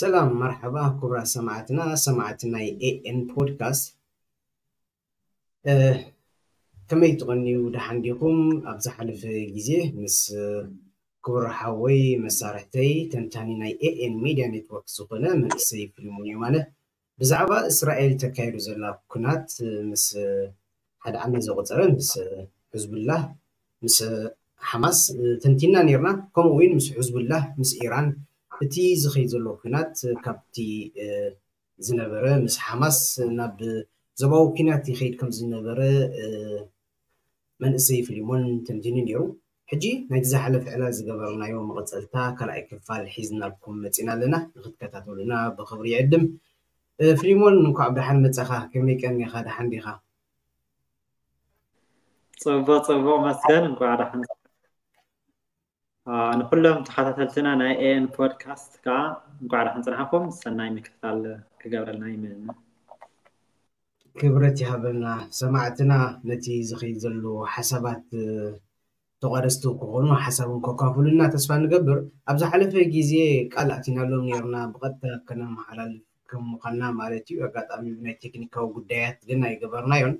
سلام مرحبا كبرى سمعتنا سمعتنا اي ان بودكاست أه كمي تغنيو دحنديكم ابز حلف جزي مس كبرى حوي مسارتي تنتاني اي ان ميديا نتورك زغنه من سي فيلموني ماله بزعبا اسرائيل تكايدو زلا كنات مس حد عنا زغزرن مس حزب الله مس حماس تنتينا نيرنا كم وين مس حزب الله مس ايران እቲ ዝኸይድ ዘሎ ኩናት ካብቲ ዝነበረ ምስ ሓማስ ናብ ዘባዊ ኩናት ይኸይድ ከም ዝነበረ መንእሰይ ፍሊሞን ተንቲኑ ነይሩ ሕጂ ናይቲ ዝሓለፈ ዕላ ዝገበርናዮ መቐፀልታ ካልኣይ ክፋል ሒዝናልኩም መፂና ኣለና ንክትከታተሉና ብክብሪ ይዕድም ፍሊሞን እንኳዕ ብድሓን መፀኻ ከመይ ቀኒኻ ድሓን ዲኻ ፅቡቅ ፅቡቅ መስገን እንኳዕ ድሓን ንኩሎም ተኸታተልትና ናይ ኤን ፖድካስት ከዓ እንኳዕ ዳ ክንፅናሓኩም ሰናይ ምክትታል ክገብረልና ይምልና ክብረት ይሃበልና ሰማዕትና ነቲ ዝኸይድ ዘሎ ሓሳባት ተቐደስቲ ክኾኑ ሓሳብን ከካፍሉና ተስፋ ንገብር ኣብ ሓለፈ ግዜ ቃል ኣቲናሎም ነርና ብቐጥታ ከነመሓላልፍ ከም ምዃና ማለት እዩ ኣጋጣሚ ብናይ ቴክኒካዊ ጉዳያት ግን ኣይገበርናዮን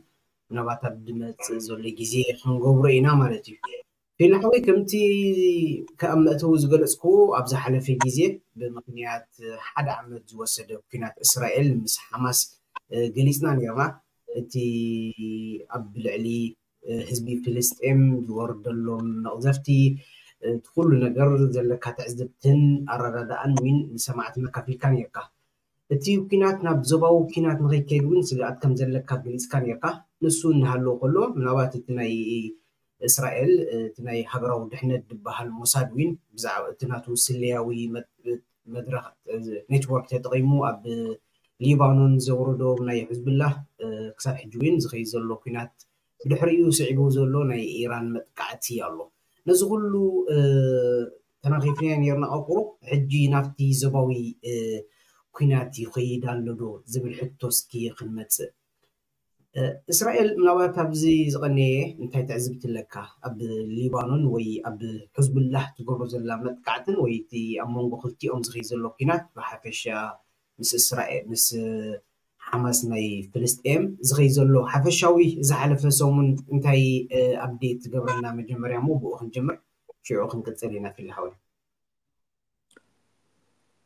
ምናባት ኣብ ድመፅእ ዘሎ ግዜ ክንገብሮ ኢና ማለት እዩ ብንሕዊ ከምቲ ከኣመእተው ዝገለፅኩ ኣብ ዝሓለፈ ግዜ ብምክንያት ሓደ ዓመት ዝወሰደ ኩናት እስራኤል ምስ ሓማስ ገሊፅና ነርና እቲ ኣብ ልዕሊ ህዝቢ ፍልስጤም ዝወርደሎም መቕዘፍቲ እቲ ኩሉ ነገር ዘለካ ትዕዝብትን ኣረዳዳእን ውን ንሰማዕትና ካፊልካ ነርካ እቲ ኩናት ናብ ዞባዊ ኩናት ንኸይከይድ እውን ስጋኣት ከም ዘለካ ገሊፅካ ነርካ ንሱ እናሃለዉ ከሎ ምናባት እቲ ናይ إسرائيل تناي حجرة ودحنا دبها الموساد وين بزع تناتو سلياوي مد مدرخ نتورك تدغيمو أب ليبانون زوردو ناي حزب الله كسر حجوين زخي زلو كنات بدحريو سعبو زلو ناي إيران متقعتي الله نزغلو تناغيفنيا نيرنا أقرو حجي نافتي زباوي كناتي خيدان لدو زبل حتوسكي خدمت إسرائيل نوابها بزي زغني انتهي تعزبت لك أب ليبانون وي أب حزب الله تقرز الله متقعتن وي تي أمون بخلتي أم زغيز اللوكينا بحفش مس إسرائيل مس حماس ناي فلسطين زغيز اللو حفشاوي زحلف سومن انتهي أبديت قبرنا من جمر يا مو بوخن جمر شو أخن قتلينا في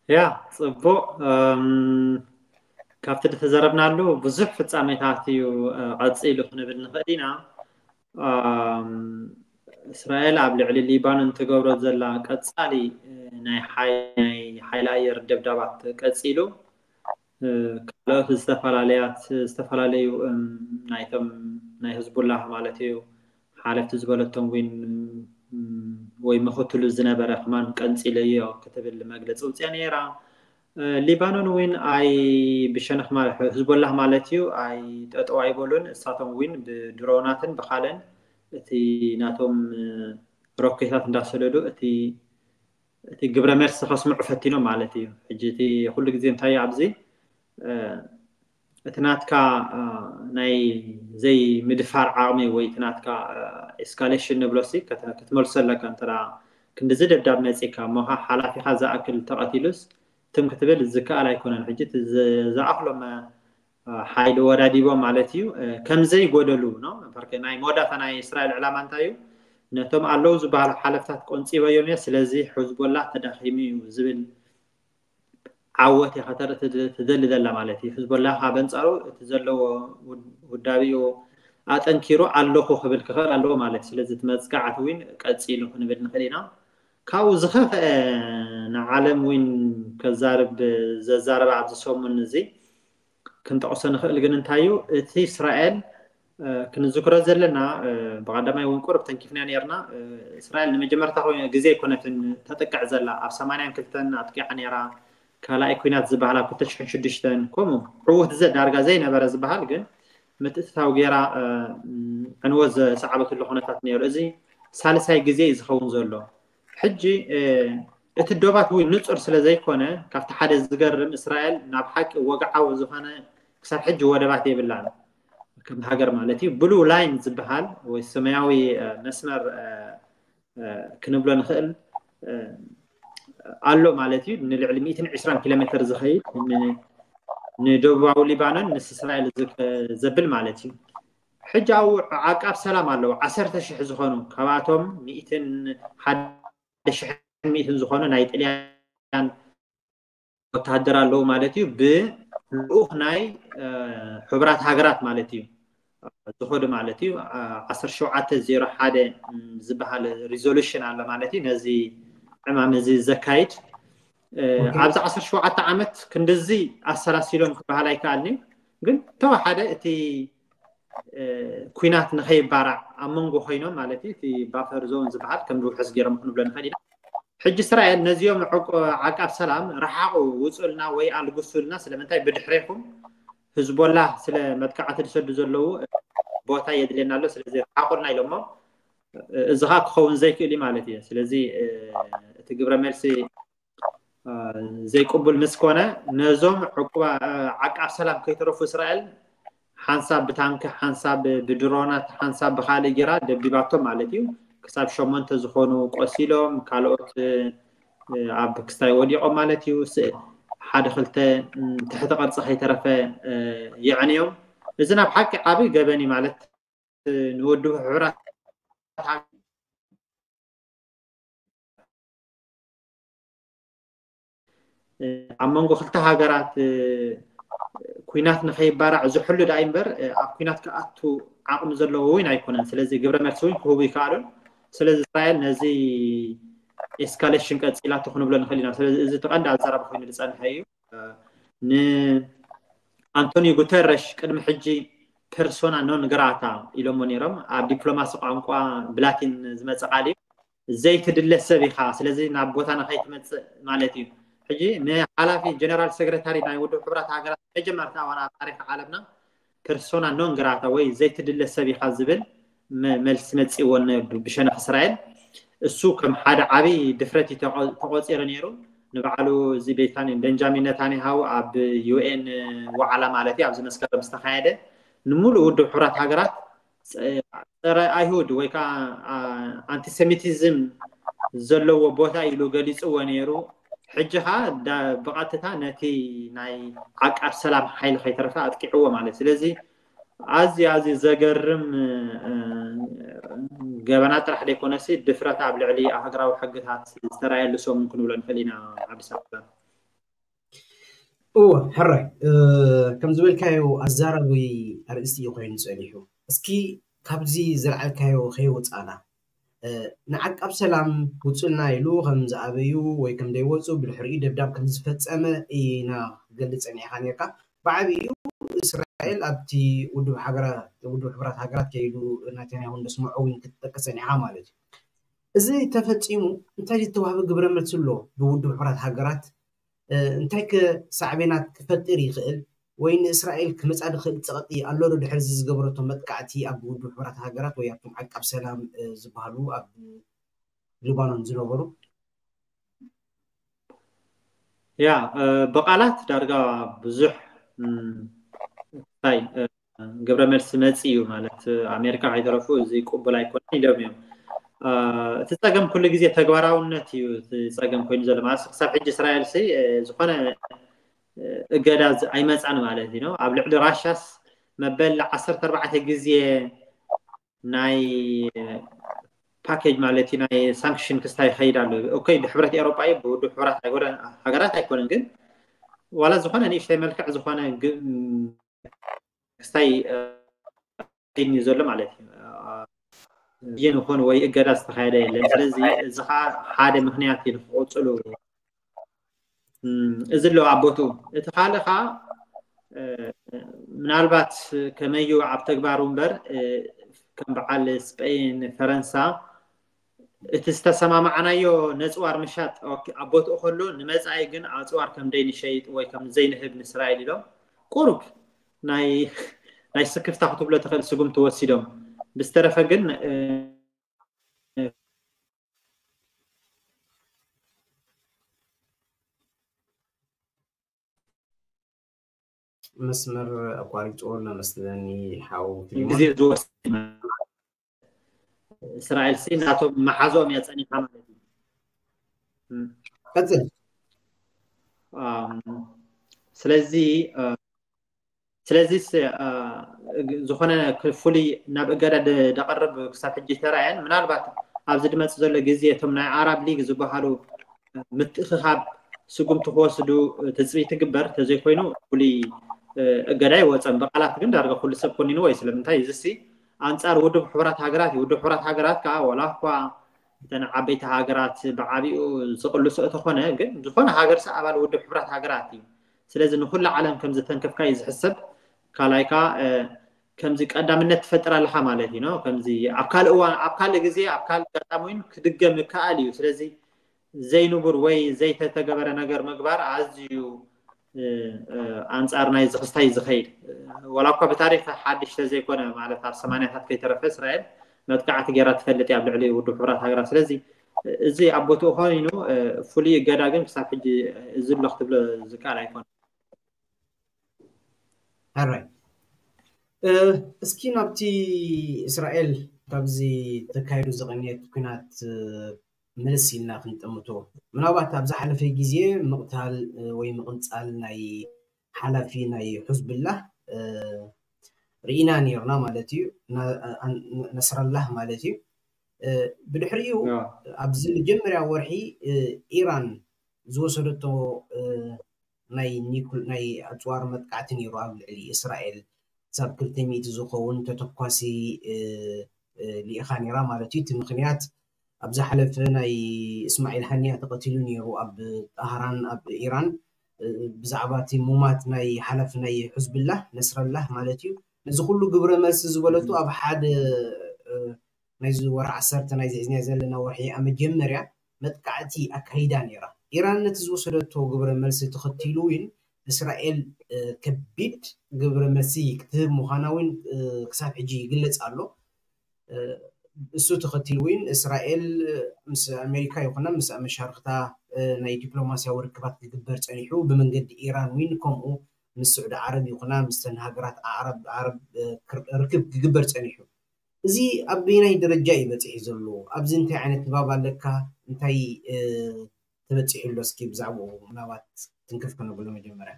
يا صبو ካብቲ ዝተዘረብናሉ ብዙሕ ፍፃሜታት እዩ ቀፂሉ ክንብል ንኽእል ኢና እስራኤል ኣብ ልዕሊ ሊባኖን እንትገብሮ ዘላ ቀፃሊ ናይ ሓይሊ ኣየር ደብዳባት ቀፂሉ ካልኦት ዝተፈላለያት ዝተፈላለዩ ናይቶም ናይ ህዝቡላህ ማለት እዩ ሓለፍቲ ዝበለቶም ውን ወይ ምክትሉ ዝነበረ ክማን ቀንፂሉ እዮ ክትብል መግለፂ ውፅያ ነራ ሊባኖን ውን ኣይ ብሸነኽ ህዝቦላህ ማለት እዩ ኣይ ጠጠው ኣይበሉን እሳቶም ውን ብድሮናትን ብካልእን እቲ ናቶም ሮኬታት እንዳሰደዱ እቲ እቲ ግብረ መልሲ ከስምዑ ፈቲኖም ማለት እዩ ሕጂ እቲ ኩሉ ግዜ እንታይ እዩ ኣብዚ እቲ ናትካ ናይ ዘይ ምድፋር ዓቕሚ ወይ እቲ ናትካ ኤስካሌሽን ንብሎሲ ክትመልሶ ኣለካ እንተ ክንዲዚ ደብዳብ መፂካ ሞካ ሓላፊካ ዝኣክል ተቐቲሉስ እቶም ክትብል ዝከኣል ኣይኮነን ሕጂ ዝኣኽሎም ሓይሊ ወዳዲቦም ማለት እዩ ከምዘይጎደሉ ኖ ናይ መወዳእታ ናይ እስራኤል ዕላማ እንታይ እዩ ነቶም ኣለው ዝበሃሉ ሓለፍታት ቆንፂበዮም እየ ስለዚ ሕዝቦላ ተዳኺሙ እዩ ዝብል ዓወት ትደሊ ዘላ ማለት እዩ ህዝቦላ ካ በንፃሩ እቲ ዘለዎ ውዳቢኡ ኣጠንኪሩ ኣለኹ ክብል ክኽእል ኣለዎ ማለት እዩ ስለዚ እቲ መፅጋዓት እውን ቀፂሉ ክንብል ንኽእል ኢና ካብኡ ዝኸፍአ ንዓለም እውን ከዛርብ ዘዛረባ ኣብ ዝሰሙን እዚ ክንጠቕሶ ንኽእል ግን እንታይ እዩ እቲ እስራኤል ክንዝክሮ ዘለና ብቀዳማይ እውን ቁርብ ተንኪፍና ነርና እስራኤል ንመጀመርታ ግዜ ኮነትን ተጠቅዕ ዘላ ኣብ 8 ክልተን ኣጥቂዓ ነራ ካልኣይ ኩናት ዝበሃል ኣብ 206 ከምኡ ዕውት ዘ ዳርጋ ዘይነበረ ዝበሃል ግን ምትእትታዊ ገይራ ዕንወ ዝሰዕበትሉ ኩነታት ነይሩ እዚ ሳልሳይ ግዜ እዩ ዝኸውን ዘሎ ሕጂ እቲ ዶባት ወይ ንፁር ስለ ዘይኮነ ካብቲ ሓደ ዝገርም እስራኤል ናብ ሓቂ ወግዓዊ ዝኮነ ክሳብ ሕጂ ወደባት የብላ ከም ሃገር ማለት እዩ ብሉ ላይን ዝበሃል ወይ ሰማያዊ መስመር ክንብሎ ንክእል ኣሎ ማለት እዩ ንልዕሊ 120 ኪሎ ሜትር ዝኸይድ ንደቡባዊ ሊባኖን ምስ እስራኤል ዘብል ማለት እዩ ሕጂ ኣብ ዓቃብ ሰላም ኣለዎ ዓሰርተ ሽሕ ዝኮኑ ካብኣቶም 1 ሓደ ሽሕን ሚእትን ናይ ጥልያን ወተሃደር ኣለዉ ማለት እዩ ብልኡክ ናይ ሕቡራት ሃገራት ማለት እዩ ዝኮዱ ማለት እዩ ሸውዓተ ዜሮ ሓደ ዝበሃል ሪዞሉሽን ኣሎ ማለት እዩ ነዚ ዕማም እዚ ዘካይድ ኣብዚ ሸውዓተ ዓመት ክንዲዚ ኣሰላሲሎም ክበሃል ኣይከኣልኒ ግን ተወሓደ እቲ ኩናት ንከይባራዕ ኣብ መንጎ ኮይኖም ማለት እዩ እቲ ባፈር ዞን ዝበሃል ከም ዝውሕስ ገይሮም ክንብሎ ንኽእል ኢና ሕጂ ስራኤ ነዚኦም ዓቃብ ሰላም ረሓቑ ውፅልና ወይ ኣልጉሱልና ስለምንታይ ብድሕሪኹም ህዝቦላ ስለ መጥቃዕቲ ዝሰዱ ዘለዉ ቦታ የድልየና ኣሎ ስለዚ ረሓቑልና ኢሎሞ እዚ ከዓ ክኸውን ዘይክእል እዩ ማለት እዩ ስለዚ እቲ ግብረ መልሲ ዘይቅቡል ምስ ኮነ ነዞም ዓቃብ ሰላም ከይተረፉ እስራኤል ሓንሳብ ብታንኪ ሓንሳብ ብድሮናት ሓንሳብ ብካልእ ጌራ ደቢባቶም ማለት እዩ ክሳብ ሸሞንተ ዝኮኑ ቆሲሎም ካልኦት ኣብ ክስታይ ወዲቆም ማለት እዩ ሓደ ክልተ ትሕቲ ቅርፂ ከይተረፈ ይዕንዮም እዚ ናብ ሓቂ ዓብ ገበኒ ማለት ንውድብ ሕራት ኣብ መንጎ ክልተ ሃገራት ኩናት ንከይባራዕ ዝሕሉ ዳ እምበር ኣብ ኩናት ክኣቱ ዓቕሚ ዘለዎ ወይን ኣይኮነን ስለዚ ግብረ መርሲ እውን ክህቡ ይከኣሉን ስለዚ እስራኤል ነዚ ኤስካሌሽን ቀፂላቶ ክንብሎ ንክእል ኢና ስለዚ እዚ ተቐንዲ ኣዘራባ ኮይኑ ዝፀንሐ እዩ ንኣንቶኒ ጉተረሽ ቅድሚ ሕጂ ፐርሶና ኖን ግራታ ኢሎሞ ነይሮም ኣብ ዲፕሎማሲ ቋንቋ ብላቲን ዝመፅእ ቃል እዩ ዘይትድለ ሰብ ኢካ ስለዚ ናብ ቦታ ንከይትመፅእ ማለት እዩ ሕጂ ንሓላፊ ጀነራል ሰክረታሪ ናይ ውድብ ሕብራት ሃገራት መጀመርታ ዋላ ታሪክ ዓለምና ፐርሶና ኖንግራታ ወይ ዘይትድለ ሰብ ኢካ ዝብል መልሲ መፂዎን ብሸነክ እስራኤል እሱ ከም ሓደ ዓብይ ድፍረት ተቆፂሩ ነይሩ ንባዕሉ እዚ ቤታን ቤንጃሚን ነታንያሃው ኣብ ዩኤን ዋዕላ ማለት እዩ ኣብዚ መስከረም ዝተካየደ ንሙሉእ ውድብ ሕብራት ሃገራት ፀረ ኣይሁድ ወይ ከዓ አንቲሰሚቲዝም ዘለዎ ቦታ ኢሉ ገሊፅዎ ነይሩ ሕጂ ከዓ ብቐጥታ ነቲ ናይ ዓቃብ ሰላም ሓይሊ ከይተረፈ ኣጥቂዕዎ ማለት ስለዚ ኣዝዩ ኣዝዩ ዘገርም ገበና ጥራሕ ደይኮነሲ ድፍረት ኣብ ልዕሊ ሃገራዊ ሕግታት ዝተረኣየሉ ሰሙን ክንብሎ ንኽእል ኢና ኣዲስ ኣበባ እዎ ሕራይ ከም ዝበልካዮ ኣዛረቢ ኣርእስቲ እዩ ኮይኑ ፀኒሑ እስኪ ካብዚ ዝረዓልካዮ ከይወፃእና ንዓቃብ ሰላም ውፅልና ኢሉ ከም ዝኣበዩ ወይ ከም ደይወፁ ብድሕሪኡ ደብዳብ ከም ዝፈፀመ ኢና ክገልፅ ኒዕኻ ነርካ ብዓብኡ እስራኤል ኣብቲ ውድብ ሕራት ሃገራት ከይዱ ናትንያሁ እንደስምዖ እውን ክትጠቀሰ ኒዕኻ ማለት እዩ እዚ ተፈፂሙ እንታይ ዝተዋህበ ግብረ መልሲ ኣሎ ብውድብ ሕራት ሃገራት እንታይ ከ ሳዕቤናት ክፈጥር ይኽእል ወይ ንእስራኤል ክመፃ ድኽእል ፀቕጢ ኣሎ ዶ ድሕር ዚ ዝገበረቶ መጥቃዕቲ ኣብ ውድብ ሕብራት ሃገራት ወይ ኣብቶም ዓቃብ ሰላም ዝበሃሉ ኣብ ሊባኖን ዝነበሩ ያ ብቓላት ዳርጋ ብዙሕ ታይ ግብረ መልሲ መፂ እዩ ማለት ኣሜሪካ ኣይተረፉ እዚ ቅቡል ኣይኮነን ኢሎም እዮም እቲ ፀገም ኩሉ ግዜ ተግባራውነት እዩ እቲ ፀገም ኮይኑ ዘሎ ማለት ክሳብ ሕጂ እስራኤል ዝኮነ እገዳ ኣይመፃን ማለት እዩ ኣብ ልዕሊ ራሻስ መበል 14 ግዜ ናይ ፓኬጅ ማለት እዩ ናይ ሳንክሽን ክስታይ ይኸይድ ኣሎ ኦኬ ብሕብረት ኤሮጳ እዩ ብውድ ሕራት ሃገራት ኣይኮነን ግን ዋላ ዝኾነ ንእሽተይ መልክዕ ዝኾነ ክስታይ እዩ ዘሎ ማለት እዩ ብይን ይኹን ወይ እገዳ ዝተካየደ የለን ስለዚ እዚ ከዓ ሓደ ምክንያት እዩ ንክቅፅሉ እዚ ዘሎ ኣቦቱ እቲ ካልእ ከዓ ምናልባት ከመዩ ኣብ ተግባሩ እምበር ከም በዓል ስፔን ፈረንሳ እቲ ዝተሰማማዕናዮ ነፅዋር ምሻጥ ኣቦትኡ ከሎ ንመፃኢ ግን ኣፅዋር ከምደይ ንሸይጥ ወይ ከም ዘይንህብ ንእስራኤል ኢሎም ቁሩብ ናይ ስክፍታ ክትብሎ ትኽእል ስጉም ተወሲዶም ብዝተረፈ ግን መስመር አቋሪጦ ለመስለኒ ሓው ግዜ ዝወስድ እስራኤል ሲ ናቶም መሓዞም እያ ፀኒሓ ማለት እዩ ቀፅል ስለዚ ስለዚ ዝኮነ ፍሉይ ናብ እገዳ ደቐርብ ክሳብ ሕጂ ተራእየን ምናልባት ኣብዚ ድመፅ ዘሎ ግዜ እቶም ናይ ኣራብ ሊግ ዝበሃሉ ምትእኽኻብ ስጉምቲ ክወስዱ ትፅቢት ትግበር ተዘይኮይኑ ፍሉይ ገዳይ ወፀን በቃላት ግን ዳርጋ ኩሉ ሰብ ኮኒኑ ወይ ስለምንታይ እዚ ሲ ኣንፃር ውድብ ሕብራት ሃገራት እዩ ውድብ ሕብራት ሃገራት ከዓ ወላ ኳ እተን ዓበይቲ ሃገራት ብዓብኡ ዝቅልሶ እተኮነ ግን ዝኮነ ሃገር ሰ ኣባል ውድብ ሕብራት ሃገራት እዩ ስለዚ ንኩሉ ዓለም ከምዚ ተንከፍካ እዩ ዝሕሰብ ካልኣይካ ከምዚ ቀዳምነት ትፈጥር ኣለካ ማለት እዩ ከምዚ ኣብ ካልእ እዋን ኣብ ካልእ ግዜ ኣብ ካልእ ኣጋጣሚውን ክድገም ይከኣል እዩ ስለዚ ዘይንቡር ወይ ዘይተተገበረ ነገር ምግባር ኣዝዩ أنصار ناي زخستاي زخير ولا أكو بتاريخ حدش تزيكونا مع الثار هات كي ترى في إسرائيل مدقعة جرا تفلت يا عبد العلي ودو حبرات هاجرا سلزي زي عبوتو خاينو فولي جدا جن بس حجي زل لخت بلا زكاة يكون. هاي اسكي نبتي إسرائيل تبزي تكايدو زغنيت كنات ملس إلنا خنتمتو من أبغى تبزح على في جزية مقتال وين مقتال ناي حلا في ناي حزب الله أه رئينا نيرنا مالتي نصر الله مالتي أه بالحريو yeah. أبزل جمرة ورحي أه إيران زو سرتو أه ناي نيكل ناي أتوار متقعتني راب لإسرائيل سب كل تميت زو قون تتقاسي أه أه لإخاني رامالتي تمخنيات أه ኣብ ዝሓለፈ ናይ እስማኤል ሃንያ ተቐቲሉ ነይሩ ኣብ ጣህራን ኣብ ኢራን ብዛዕባ እቲ ሙማት ናይ ሓላፊ ናይ ሕዝብላህ ነስረላህ ማለት እዩ ነዚ ኩሉ ግብረ መልሲ ዝበለቱ ኣብ ሓደ ናይዚ ወርሒ ዓሰርተ ናይ ዝሕዝና ዘለና ወርሒ ኣብ መጀመርያ መጥቃዕቲ ኣካይዳ ነይራ ኢራን ነቲ ዝወሰደቶ ግብረ መልሲ ተኸቲሉ እውን እስራኤል ከቢድ ግብረ መልሲ ክትህብ ምዃና እውን ክሳብ ሕጂ ይግለጽ ኣሎ እሱ ተኸቲሉ እውን እስራኤል ምስ ኣሜሪካ ይኹነ ምስ ኣመሻርክታ ናይ ዲፕሎማስያዊ ርክባት ክግበር ፀኒሑ ብመንገዲ ኢራን እውን ከምኡ ምስ ስዑድ ዓረብ ይኹና ምስተን ሃገራት ዓረብ ዓረብ ርክብ ክግበር ፀኒሑ እዚ ኣበይናይ ደረጃ እዩ በፂሒ ዘሎ ኣብዚ እንታይ ዓይነት ንባብ ኣለካ እንታይ ተበፂሑ ኣሎ እስኪ ብዛዕባኡ ናባት ትንክፍ ከነብሎ መጀመርያ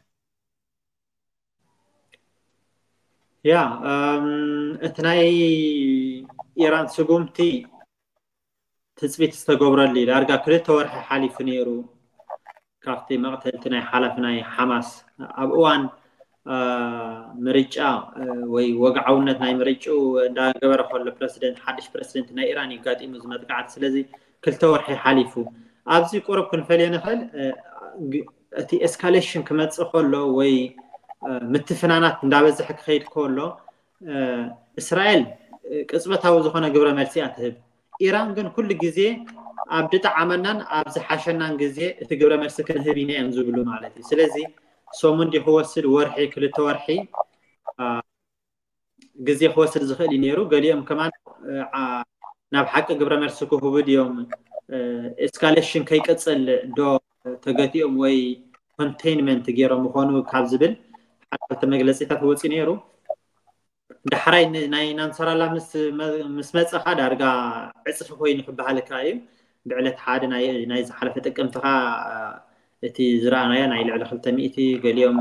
Ja, እቲ ናይ ኢራን ስጉምቲ ትፅቢት ዝተገብረሉ ዳርጋ ክልተ ወርሒ ሓሊፉ ነይሩ ካብቲ መቕተልቲ ናይ ሓላፍ ናይ ሓማስ ኣብ እዋን ምርጫ ወይ ወግዓውነት ናይ ምርጭኡ እንዳገበረ ከሎ ፕረሲደንት ሓድሽ ፕረሲደንት ናይ ኢራን ይጋጢሙ ዝመጥቃዓት ስለዚ ክልተ ወርሒ ሓሊፉ ኣብዚ ቁርብ ክንፈልየ ንኽእል እቲ ኤስካሌሽን ክመፅእ ከሎ ወይ ምትፍናናት እንዳበዝሐ ክኸይድ ከሎ እስራኤል ቅፅበታዊ ዝኾነ ግብረ መልሲ እያ ትህብ ኢራን ግን ኩሉ ግዜ ኣብ ድጣዓመናን ኣብ ዝሓሸናን ግዜ እቲ ግብረ መልሲ ክንህብ ኢና እዮም ዝብሉ ማለት እዩ ስለዚ ሰሙን ዲ ክወስድ ወርሒ ክልተ ወርሒ ግዜ ክወስድ ዝኽእል እዩ ነይሩ ገሊኦም ከማ ናብ ሓቂ ግብረ መልሲ ክህቡ ድዮም ኤስካሌሽን ከይቀፅል ዶ ተገቲኦም ወይ ኮንቴይንመንት ገይሮም ምኳኑ ካብ ዝብል ሓንቲ መግለፂታት ወፂ ነይሩ ዳሕራይ ናይ ናንሰራላ ምስ መፅኻ ዳርጋ ዕፅፊ ኮይኑ ክበሃልካ እዩ ብዕለት ሓደ ናይ ዝሓለፈ ጥቅምትኻ እቲ ዝረኣናዮ ናይ ልዕሊ ክልተ ሚእቲ ገሊኦም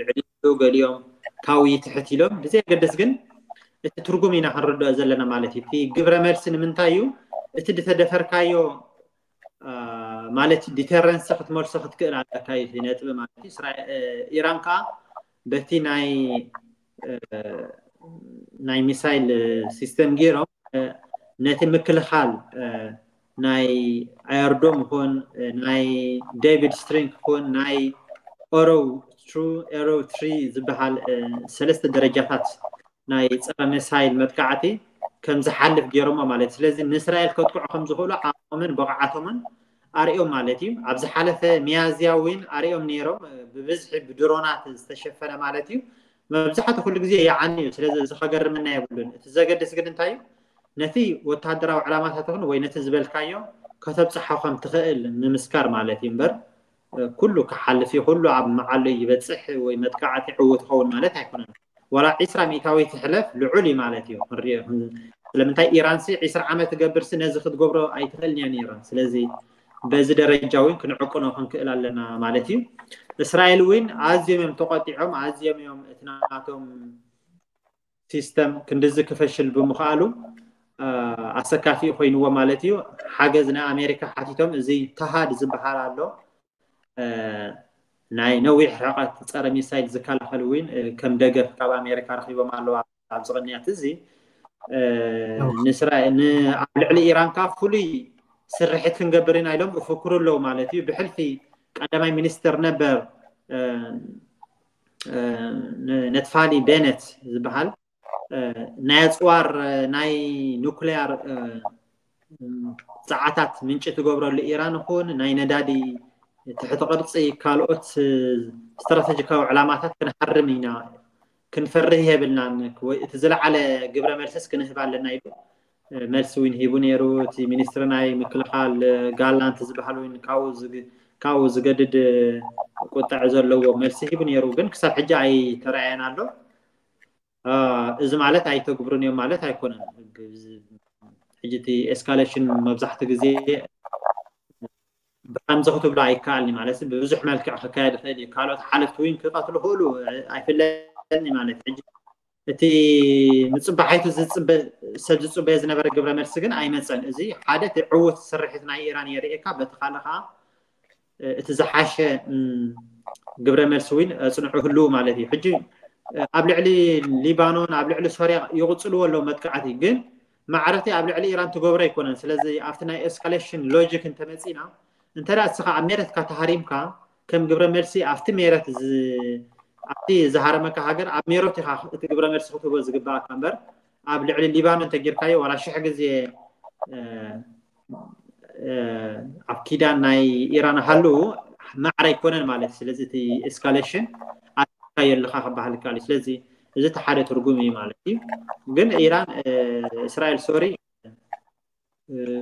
ልዕሊ ገሊኦም ካውይ ትሕት ኢሎም ብዘየገደስ ግን እቲ ትርጉም ኢና ክንርድኦ ዘለና ማለት እዩ እቲ ግብረ መልሲ ንምንታይ እዩ እቲ ድተደፈርካዮ مالت ديترنس سخت مول سخت كنا على كاي في نت مالت إسرائيل إيران كا بتي ناي ناي ميسايل سيستم جيرو نت مكل حال ناي أيردوم هون ناي ديفيد سترينغ هون ناي أرو ترو أرو تري زبحال ثلاثة درجات ناي إسرائيل ميسايل متقعتي كم زحلف جيرو مالت لازم إسرائيل كتقع خمسة هلا عامين بقعتهمن ኣርኦም ማለት እዩ ኣብ ዝሓለፈ መያዝያ እውን ኣርኦም ነይሮም ብብዝሒ ብድሮናት ዝተሸፈነ ማለት እዩ መብዛሕትኡ ኩሉ ግዜ ይዓኒ እዩ ስለዚ እዚ ከገርምና የብሉን እቲ ዘገድስ ግን እንታይ እዩ ነቲ ወታደራዊ ዕላማታት ኹን ወይ ነቲ ዝበልካዮ ከተብፅሖ ከም ትኽእል ምምስካር ማለት እዩ እምበር ኩሉ ክሓልፍ እዩ ኩሉ ኣብ መዓሉ ይበፅሕ ወይ መጥቃዕቲ ዕውት ይኸውን ማለት ኣይኮነን ወላ ዒስራ ሚእታዊ ትሕለፍ ልዑል እዩ ማለት እዩ ክንሪኦ ስለምንታይ ኢራንሲ ዒስራ ዓመት ትገብርሲ ነዚ ክትገብሮ ኣይትኽእልን እያ ነይራ ስለዚ በዚ ደረጃ እውን ክንዕቁኖ ክንክእል ኣለና ማለት እዩ እስራኤል እውን ኣዝዮም እዮም ተቆጢዖም ኣዝዮም እዮም እቲ ናቶም ሲስተም ክንዲዚ ክፈሽል ብምክኣሉ ኣሰካፊእ ኮይንዎ ማለት እዩ ሓገዝ ናይ ኣሜሪካ ሓቲቶም እዚ ተሃድ ዝበሃል ኣሎ ናይ ነዊሕ ርሕቀት ፀረ ሚሳይል ዝከላኸል እውን ከም ደገፍ ካብ ኣሜሪካ ረኪቦም ኣለዋ ኣብ ዝቅንያት እዚ ኣብ ልዕሊ ኢራን ከዓ ፍሉይ ስርሕት ክንገብር ኢና ኢሎም እፍክሩ ኣለዉ ማለት እዩ ብሕልፊ ቀዳማይ ሚኒስትር ነበር ነትፋሊ ቤነት ዝበሃል ናይ ኣፅዋር ናይ ኑክሌያር ፀዓታት ምንጭ ትገብረሉ ኢራን ይኹን ናይ ነዳዲ ትሕቲ ቅርፂ ካልኦት ስትራተጂካዊ ዕላማታት ክንሓርም ኢና ክንፈርህ የብልናን እቲ ዝለዓለ ግብረ መልስስ ክንህብ ኣለና ኢሉ መልሲ እውን ሂቡ ነይሩ እቲ ሚኒስትሪ ናይ ምክልኻል ጋላንቲ ዝበሃል እውን ካብኡ ዝገድድ ቁጣዕ ዘለዎ መልሲ ሂቡ ነይሩ ግን ክሳብ ሕጂ ኣይ ኣይተረኣየን ኣሎ እዚ ማለት ኣይተግብሩን እዮም ማለት ኣይኮነን ሕጂ እቲ ኤስካሌሽን መብዛሕቲ ግዜ ብከምዚ ክትብሎ ኣይከኣልኒ ማለት ብብዙሕ መልክዕ ክካየድ ይክእል እዩ ካልኦት ሓለፍቲ ውን ክቀትሉ ክእሉ ኣይፍለኒ ማለት እዩ እቲ ምፅባእ ሓይቱ ሰብ ዝፅበየ ዝነበረ ግብረ መልሲ ግን ኣይመፅን እዚ ሓደ እቲ ዕውት ስርሒት ናይ ኢራን የርእየካ በቲ ካልእ ከዓ እቲ ዝሓሸ ግብረ መልሲ እውን ኣፅንዑ ህልው ማለት እዩ ሕጂ ኣብ ልዕሊ ሊባኖን ኣብ ልዕሊ ሶርያ ይቕፅልዎ ኣለዎ መጥቃዕቲ ግን ማዕረቲ ኣብ ልዕሊ ኢራን ትገብሮ ኣይኮነን ስለዚ ኣብቲ ናይ ኤስካሌሽን ሎጂክ እንተመፂና እንተዳ እስኻ ኣብ መሬትካ ተሃሪምካ ከም ግብረ መልሲ ኣብቲ መሬት عطي زهر مكة هاجر عب ميرو تخا تقبل مير سخطو بز قبعة كمبر عب لعل الليبان أنت جير كاي ولا شيء حجز ي عب كيدا ناي إيران هلو ما عري كون المالس لذي تي إسكاليشن كاي اللي خاخ بحال كاليس لذي لذي تحرر ترجمي مالتي جن إيران إسرائيل سوري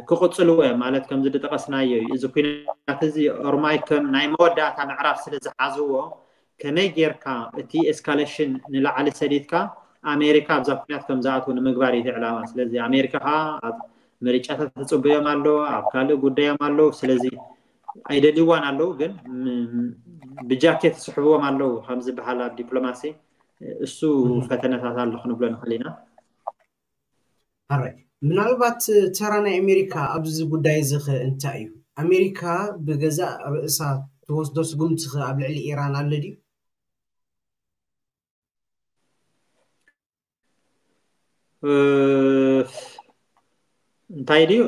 كوخوت سلوى مالت كم زدت قصنا يو إذا كنا تزي أرمايكم ناي مودة عن عرف سلزة عزوه كمي جيركا تي اسكالشن نلعالي سديدكا أمريكا بزا كنات كم زاعتو نمقباري دي علامة سلزي أمريكا ها مريكاتا تتصبية مالو أبكالو قدية مالو سلزي أيضا ديوان اللو جن بجاكي تسحبوه مالو حمز بحالة دبلوماسي السو فتنة تتال لخنو بلو نخلينا هرأي من البات ترانا أمريكا أبز قدية زخ انتايو أمريكا بغزاء رئيسات توس دوس قمت قبل إيران على دي እንታይ ድዩ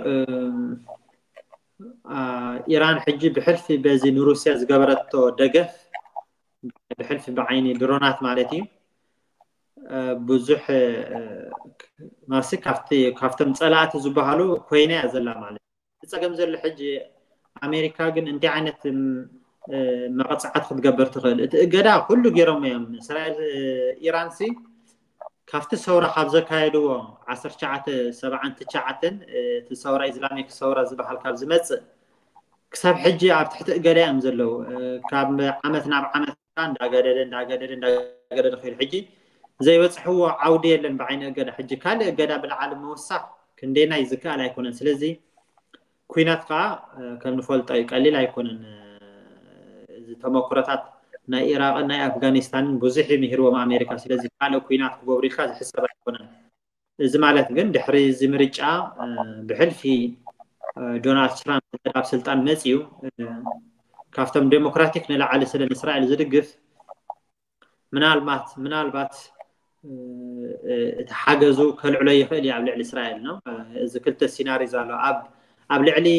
ኢራን ሕጂ ብሕልፊ በዚ ንሩስያ ዝገበረቶ ደገፍ ብሕልፊ ብዓይኒ ድሮናት ማለት እዩ ብዙሕ ማሲ ካብቶም ፀላእቲ ዝበሃሉ ኮይና እያ ዘላ ማለት እዩ ፀገም ዘሎ ሕጂ ኣሜሪካ ግን እንታይ ዓይነት መቐፅዓት ክትገበር ትኽእል እቲ እገዳ ኩሉ ገይሮም እዮም እስራኤል ኢራን ካብቲ ሰውራ ካብ ዘካየድዎ 1979 እቲ ሰውራ ኢስላሚክ ሰውራ ዝበሃል ካብ ዝመፅእ ክሳብ ሕጂ ኣብ ትሕቲ እገዳ እዮም ዘለው ካብ ዓመት ናብ ዓመት እንዳገደደ እንዳገደደ እንዳገደደ ክኢሉ ሕጂ ዘይበፅሕዎ ዓውዲ የለን ብዓይነ እገዳ ሕጂ ካልእ እገዳ ብላዕሊ ምውሳኽ ክንደናይ ዝከኣል ኣይኮነን ስለዚ ኩናት ከዓ ከም ንፈልጦ እዩ ቀሊል ኣይኮነን ተመክሮታት ناي إيران ناي أفغانستان بزح مهروة مع أمريكا سلزي قال كوينات كبوري خاز حساب يكون زمالت جن دحري زمرجع بحل في دونالد ترامب تلعب سلطان مزيو كافتم ديمقراطيك نلعب على سلم إسرائيل زد قف من البات من البات تحجزوا كل علية خلي على إسرائيل نعم إذا كنت السيناريو زالوا أب أب لعلي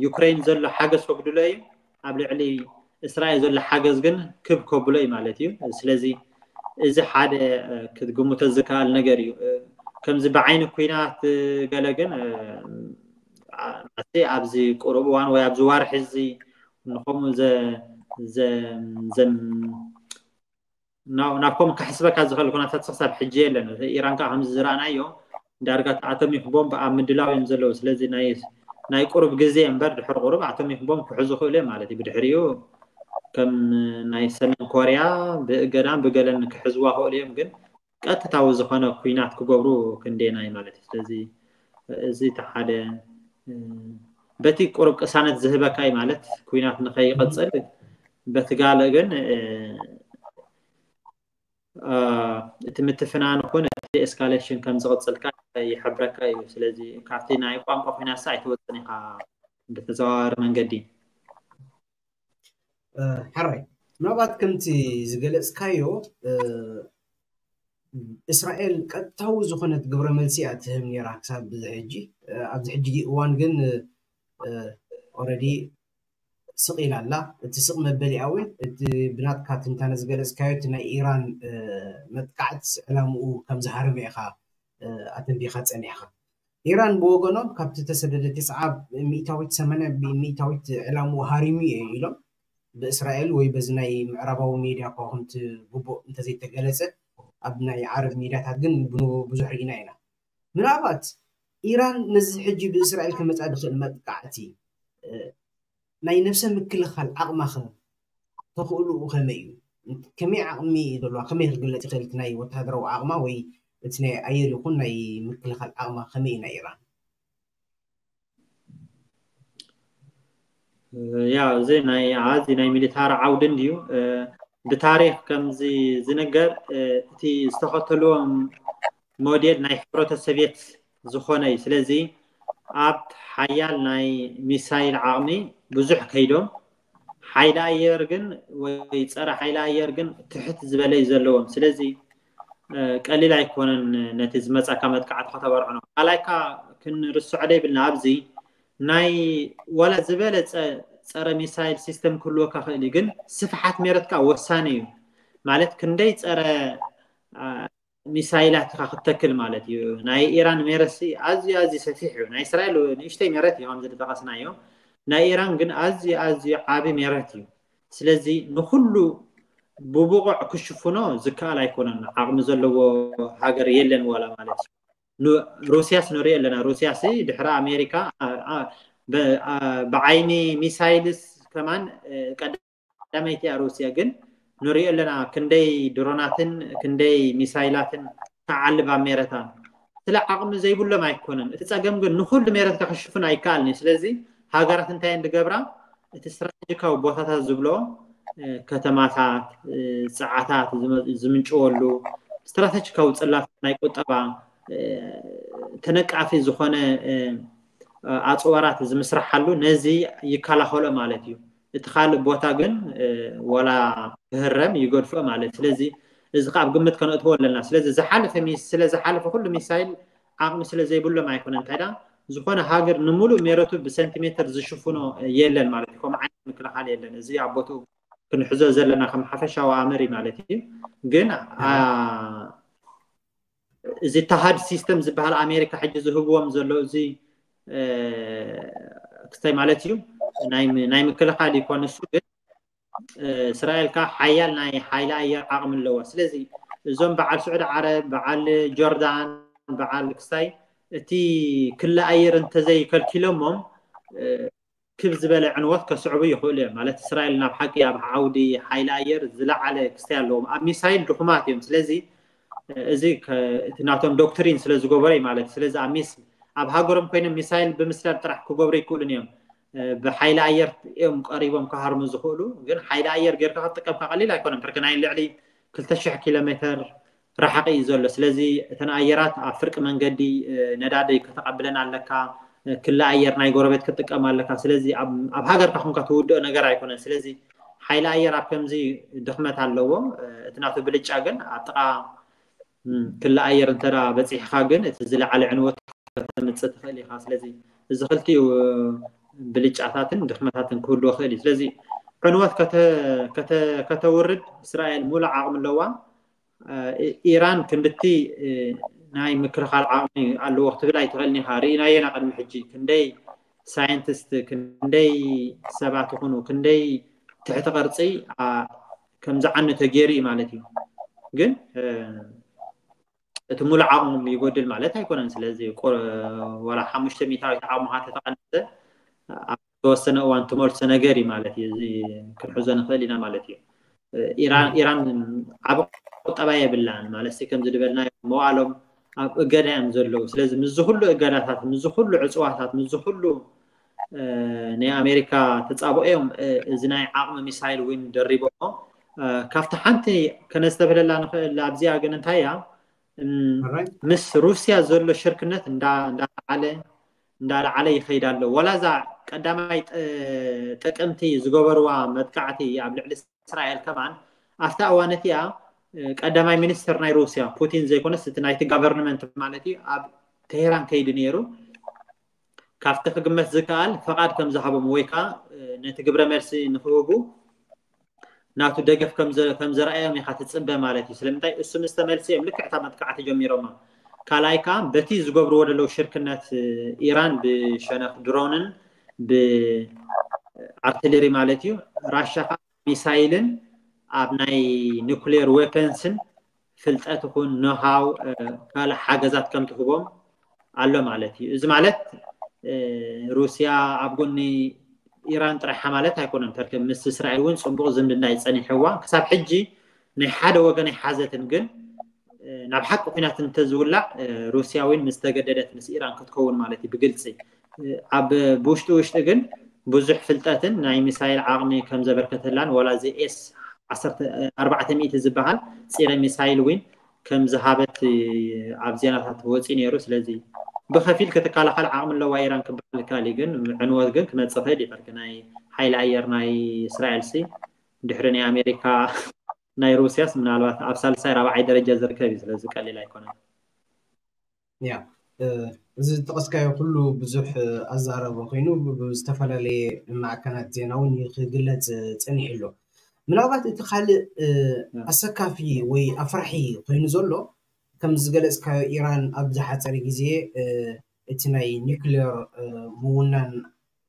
يوكرين زل حجز فوق دولي أب لعلي እስራኤል ዘሎ ሓገዝ ግን ክብ ከብሎ እዩ ማለት እዩ ስለዚ እዚ ሓደ ክትግምቶ ዝከኣል ነገር እዩ ከምዚ ብዓይኒ ኩናት ገለ ግን ኣብዚ ቁሩብ እዋን ወይ ኣብዚ ዋርሒ እዚ ንከምኡ ናብ ከምኡ ክሕስበካ ዝኽእል ኩነታት ክሳብ ሕጂ የለን ኢራን ከዓ ከምዚ ዝረኣናዮ ዳርጋ ኣቶም ቦምብ ኣብ ምድላው እዮም ዘለዉ ስለዚ ናይ ቁሩብ ግዜ እምበር ድሕሪ ቁሩብ ኣቶም ቦምብ ክሕዙ ክእሉ እዮም ማለት እዩ ብድሕሪኡ ከም ናይ ሰሜን ኮርያ ብእገዳን ብገለን ክሕዝዋ ክእሉ እዮም ግን ቀጥታዊ ዝኮነ ኩናት ክገብሩ ክንደና እዩ ማለት እዩ ስለዚ እዚ እቲ ሓደ በቲ ቁርብ ቅሳነት ዝህበካ እዩ ማለት ኩናት ንከይቅፅል በቲ ጋልእ ግን እቲ ምትፍናን ኩን እቲ ኤስካሌሽን ከም ዝቅፅልካ ይሕብረካ እዩ ስለዚ ካብቲ ናይ ቋንቋ ኩናት ሳ ኣይትወፅን ኢካ ብተዘዋዋሪ መንገዲ ሓራይ ምናልባት ከምቲ ዝገለፅካዮ እስራኤል ቀጥታዊ ዝኾነት ግብረ መልሲ እያ ትህብ ነራ ክሳብ ሕጂ ኣብዚ ሕጂ እዋን ግን ኦረዲ ስቕ ኢላ ኣላ እቲ ስቕ መበሊ እያ እውን እቲ ብናትካ ትንታነ ዝገለፅካዮ እቲ ናይ ኢራን መጥቃዕቲ ዕላምኡ ከም ዝሃርመ ኢኻ ኣተንቢኻ ፀኒሕኻ ኢራን ብወገኖም ካብቲ ተሰደደቲ ፀዓብ ሚእታዊት ሰመነ ብሚእታዊት ዕላምኡ ሃሪሙ እየ ኢሎም ብእስራኤል ወይ በዚ ናይ ምዕራባዊ ሚድያ እኳ ከምቲ ግቡእ እንተዘይተገለፀ ኣብ ናይ ዓረብ ሚድያታት ግን ብዙሕ ርኢና ኢና ምናልባት ኢራን ነዚ ሕጂ ብእስራኤል ክመፃ ድኽእል መጥቃዕቲ ናይ ነፍሰ ምክልኻል ዓቕማ ኸ ተኽእልኡ ከመይ እዩ ከመይ ዓቕሚ ዘለዋ ከመይ ክግለፅ ይኽእል ናይ ወተሃደራዊ ዓቕማ ወይ እቲ ናይ ኣየር ይኹን ናይ ምክልኻል ዓቕማ ከመይ ኢና ኢራን ያው እዚ ናይ ዓዚ ናይ ሚሊታር ዓውድን ድዩ ብታሪክ ከምዚ ዝነገር እቲ ዝተኸተልዎም ሞዴል ናይ ሕብረተ ሰብየት ዝኾነ እዩ ስለዚ ኣብ ሓያል ናይ ሚሳይል ዓቕሚ ብዙሕ ከይዶም ሓይሊ ኣየር ግን ወይ ፀረ ሓይሊ ኣየር ግን ትሕት ዝበለ እዩ ዘለዎም ስለዚ ቀሊል ኣይኮነን ነቲ ዝመፀካ መጥቃዕቲ ከተበርዖኖም ካልኣይካ ክንርስዖ ደይብልና ኣብዚ ናይ ዋላ ዝበለ ፀረ ሚሳይል ሲስተም ክህልዎ ካኽእል ግን ስፍሓት ሜረት ከዓ ወሳኒ እዩ ማለት ክንደይ ፀረ ሚሳይላት ካ ክተክል ማለት እዩ ናይ ኢራን ሜረሲ ኣዝዩ ኣዝዩ ሰፊሕ እዩ ናይ እስራኤል ንእሽተይ ሜረት እዩ ከም ዝጠቐስናዮ ናይ ኢራን ግን ኣዝዩ ኣዝዩ ዓብ ሜረት እዩ ስለዚ ንኩሉ ብብቑዕ ክሽፍኖ ዝከኣል ኣይኮነን ዓቕሚ ዘለዎ ሃገር የለን ዋላ ማለት እዩ ሩሲያስ ንሪኦ ኣለና ሩሲያስ ድሕሪ ኣሜሪካ ብዓይኒ ሚሳይልስ ከማን ቀዳመይቲ ያ ሩስያ ግን ንሪኦ ኣለና ክንደይ ድሮናትን ክንደይ ሚሳይላትን ተዓልባ ሜረታ ስለ ዓቕሚ ዘይብሎም ኣይኮነን እቲ ፀገም ግን ንኩሉ ሜረት ከክሽፍን ኣይከኣልኒ ስለዚ ሃገራት እንታይ እንድገብራ እቲ ስትራቴጂካዊ ቦታታት ዝብሎ ከተማታት ፀዓታት ዝምንጭወሉ ስትራቴጂካዊ ፅላት ናይ ቁጠባ ተነቃፊ ዝኾነ ኣፅዋራት ዝምስራሓሉ ነዚ ይከላኸሎ ማለት እዩ እቲ ካልእ ቦታ ግን ወላ ክህረም ይገድፎ ማለት እዩ ስለዚ እዚ ከዓ ኣብ ግምት ከነእትዎ ኣለና ስለዚ ዝሓለፈ ስለዝሓለፈ ኩሉ ሚሳይል ዓቕሚ ስለዘይብሎም ኣይኮነ እንታይ ዳ ዝኾነ ሃገር ንሙሉእ ሜረቱ ብሰንቲሜትር ዝሽፍኖ የለን ማለት እዩ ከምኡ ዓይነት ምክልኻል የለን እዚ ኣብ ክንሕዞ ዘለና ከም ሓፈሻዊ ኣመሪ ማለት እዩ ግን እዚ ተሃድ ሲስተም ዝበሃል ኣሜሪካ ሕጂ ዝህብዎም ዘሎ እዚ ክስታይ ማለት እዩ ናይ ምክልኻል ይኮነ እሱ ግን እስራኤል ከዓ ሓያል ናይ ሓይሊ ኣየር ዓቕሚ ኣለዎ ስለዚ እዞም በዓል ስዑድ ዓረብ በዓል ጆርዳን በዓል ክስታይ እቲ ክለ ኣየር እንተዘይከልኪሎሞም ክብ ዝበለ ዕንወት ከስዕቡ ይኽእሉ እዮም ማለት እስራኤል ናብ ሓቂ ኣብ ዓውዲ ሓይሊ ኣየር ዝለዓለ ክስታይ ኣለዎም ኣብ ሚሳይል ድኹማት እዮም ስለዚ እዚ ናቶም ዶክትሪን ስለ እዩ ማለት እዩ ስለዚ ኣብ ሚስ ኣብ ሃገሮም ኮይኖም ሚሳይል ብምስላል ጥራሕ ክገብሩ ይክእሉን እዮም ብሓይሊ ኣየር እዮም ቀሪቦም ካሃርሙ ዝኽእሉ ግን ሓይሊ ኣየር ጌርካ ክጥቀምካ ቀሊል ኣይኮነን ብርክናይ ልዕሊ 2ልተሽሕ ኪሎ ሜትር ረሓቂ እዩ ዘሎ ስለዚ እተን ኣየራት ኣብ ፍርቂ መንገዲ ነዳዲ ከተቐብለን ኣለካ ክላ ኣየር ናይ ጎረቤት ክትጥቀም ኣለካ ስለዚ ኣብ ሃገርካ ኮንካ ትውድኦ ነገር ኣይኮነን ስለዚ ሓይሊ ኣየር ኣብ ከምዚ ድኽመት ኣለዎ እቲ ናቱ ብልጫ ግን ኣብ ጥቃ ክለኣየር እንተዳ በፂሕካ ግን እቲ ዝለዓለ ዕንወት ከተምፅእ ትኽእል ኢኻ ስለዚ እዚ ክልቲኡ ብልጫታትን ድክመታትን ክህልዎ ክእል እዩ ስለዚ ዕንወት ከተውርድ እስራኤል ሙሉእ ዓቕሚ ኣለዋ ኢራን ክንድቲ ናይ ምክልኻል ዓቕሚ ኣለዎ ክትብል ኣይትኽእልኒ ኢኻ ርኢናየና ቅድሚ ሕጂ ክንደይ ሳይንቲስት ክንደይ ሰባት ይኹኑ ክንደይ ትሕቲ ቅርፂ ከምዝዓነ ተገይሩ እዩ ማለት እዩ ግን እቲ ሙሉእ ዓቕሙ ይጎድል ማለት ኣይኮነን ስለዚ ወላ ሓሙሽተ ሚታዊት ዓቕሙ ሓደ ተቐነሰ ኣብ ተወሰነ እዋን ትመርሶ ነገር እዩ ማለት እዩ እዚ ክንሕዞ ንኽእል ኢና ማለት እዩ ኢራን ዓብ ቁጠባ የብላን ማለት ከምዚ ዝበልናዮ መዋእሎም ኣብ እገዳ እዮም ዘለዉ ስለዚ ምዝ ኩሉ እገዳታት ምዝ ኩሉ ዕፅዋታት ምዝ ኩሉ ናይ ኣሜሪካ ተፃብኦ እዮም እዚ ናይ ዓቕሚ ሚሳይል እውን ደሪቦሞ ካብቲ ሓንቲ ከነዝተብለላ ንኽእል ኣብዚኣ ግን እንታይ እያ ምስ ሩስያ ዘሎ ሽርክነት እንዳዓለ እንዳለዓለ ይኸይድ ኣሎ ወላ ቀዳማይ ጥቅምቲ ዝገበርዋ መጥቃዕቲ ኣብ ልዕሊ እስራኤል ከማን ኣብታ እዋነት እያ ቀዳማይ ሚኒስትር ናይ ሩስያ ፑቲን ዘይኮነስ እቲ ናይቲ ጋቨርንመንት ማለት እዩ ኣብ ተሄራን ከይዲ ነይሩ ካብቲ ክግመት ዝከኣል ፈቓድ ከም ዝሃቦም ወይ ከዓ ነቲ ግብረ መልሲ ንክህቡ ናቱ ደገፍ ከም ዘረኣዮም ኢካ ትፅበ ማለት እዩ ስለምንታይ እሱ ምስ ተመልሲኦም ልክዕ እታ መጥቃዓ ተጀሚሮማ ካልኣይ ከዓ በቲ ዝገብርዎ ዘለዉ ሽርክነት ኢራን ብሸነክ ድሮንን ብአርትለሪ ማለት እዩ ራሻ ከዓ ሚሳይልን ኣብ ናይ ኒኩሌር ወፐንስን ፍልጠት ይኹን ኖሃው ካልእ ሓገዛት ከም ትህቦም ኣሎ ማለት እዩ እዚ ማለት ሩስያ ኣብ ጎኒ ኢራን ጥራይሓ ማለት ኣይኮነን ተርከብ ምስ እስራኤል እውን ፅቡቅ ዝምድና ይፀኒሕዋ ክሳብ ሕጂ ናይ ሓደ ወገን ይሓዘትን ግን ናብ ሓቂ ኩናት እንተዝውላዕ ሩስያ እውን ምስ ተገደደት ምስ ኢራን ክትከውን ማለት እዩ ብግልፂ ኣብ ብውሽጢ ውሽጢ ግን ብዙሕ ፍልጠትን ናይ ሚሳይል ዓቕሚ ከም ዘበርከተላን ዋላ እዚ ኤስ 4ኣርባዕተ00 ዝበሃል ፂረ ሚሳይል እውን ከም ዝሃበት ኣብ ዜናታት ወፂ ነይሩ ስለዚ ብከፊል ክትከላኸል ዓቕሚ ኢራን ክበሃል ካሊ ግን ዕንወት ግን ክነፅእ ይኽእል ይፈርቂ ናይ ሓይሊ ኣየር ናይ እስራኤል ሲ ድሕሪ ናይ ኣሜሪካ ናይ ሩስያስ ምናልባት ኣብ ሳልሳይ ራብዓይ ደረጃ ዝርከብ እዩ ስለዚ ቀሊል ኣይኮነን ያ እዚ ዝጠቐስካዮ ኩሉ ብዙሕ ኣዛረበ ኮይኑ ብዝተፈላለየ ማዕከናት ዜና እውን ክግለፅ ፀኒሕ ኣሎ ምናልባት እቲ ካልእ ኣሰካፊ ወይ ኣፍራሒ ኮይኑ ዘሎ كم زغلس كا ايران ابزح حتر غزي اتناي نيوكليير مونن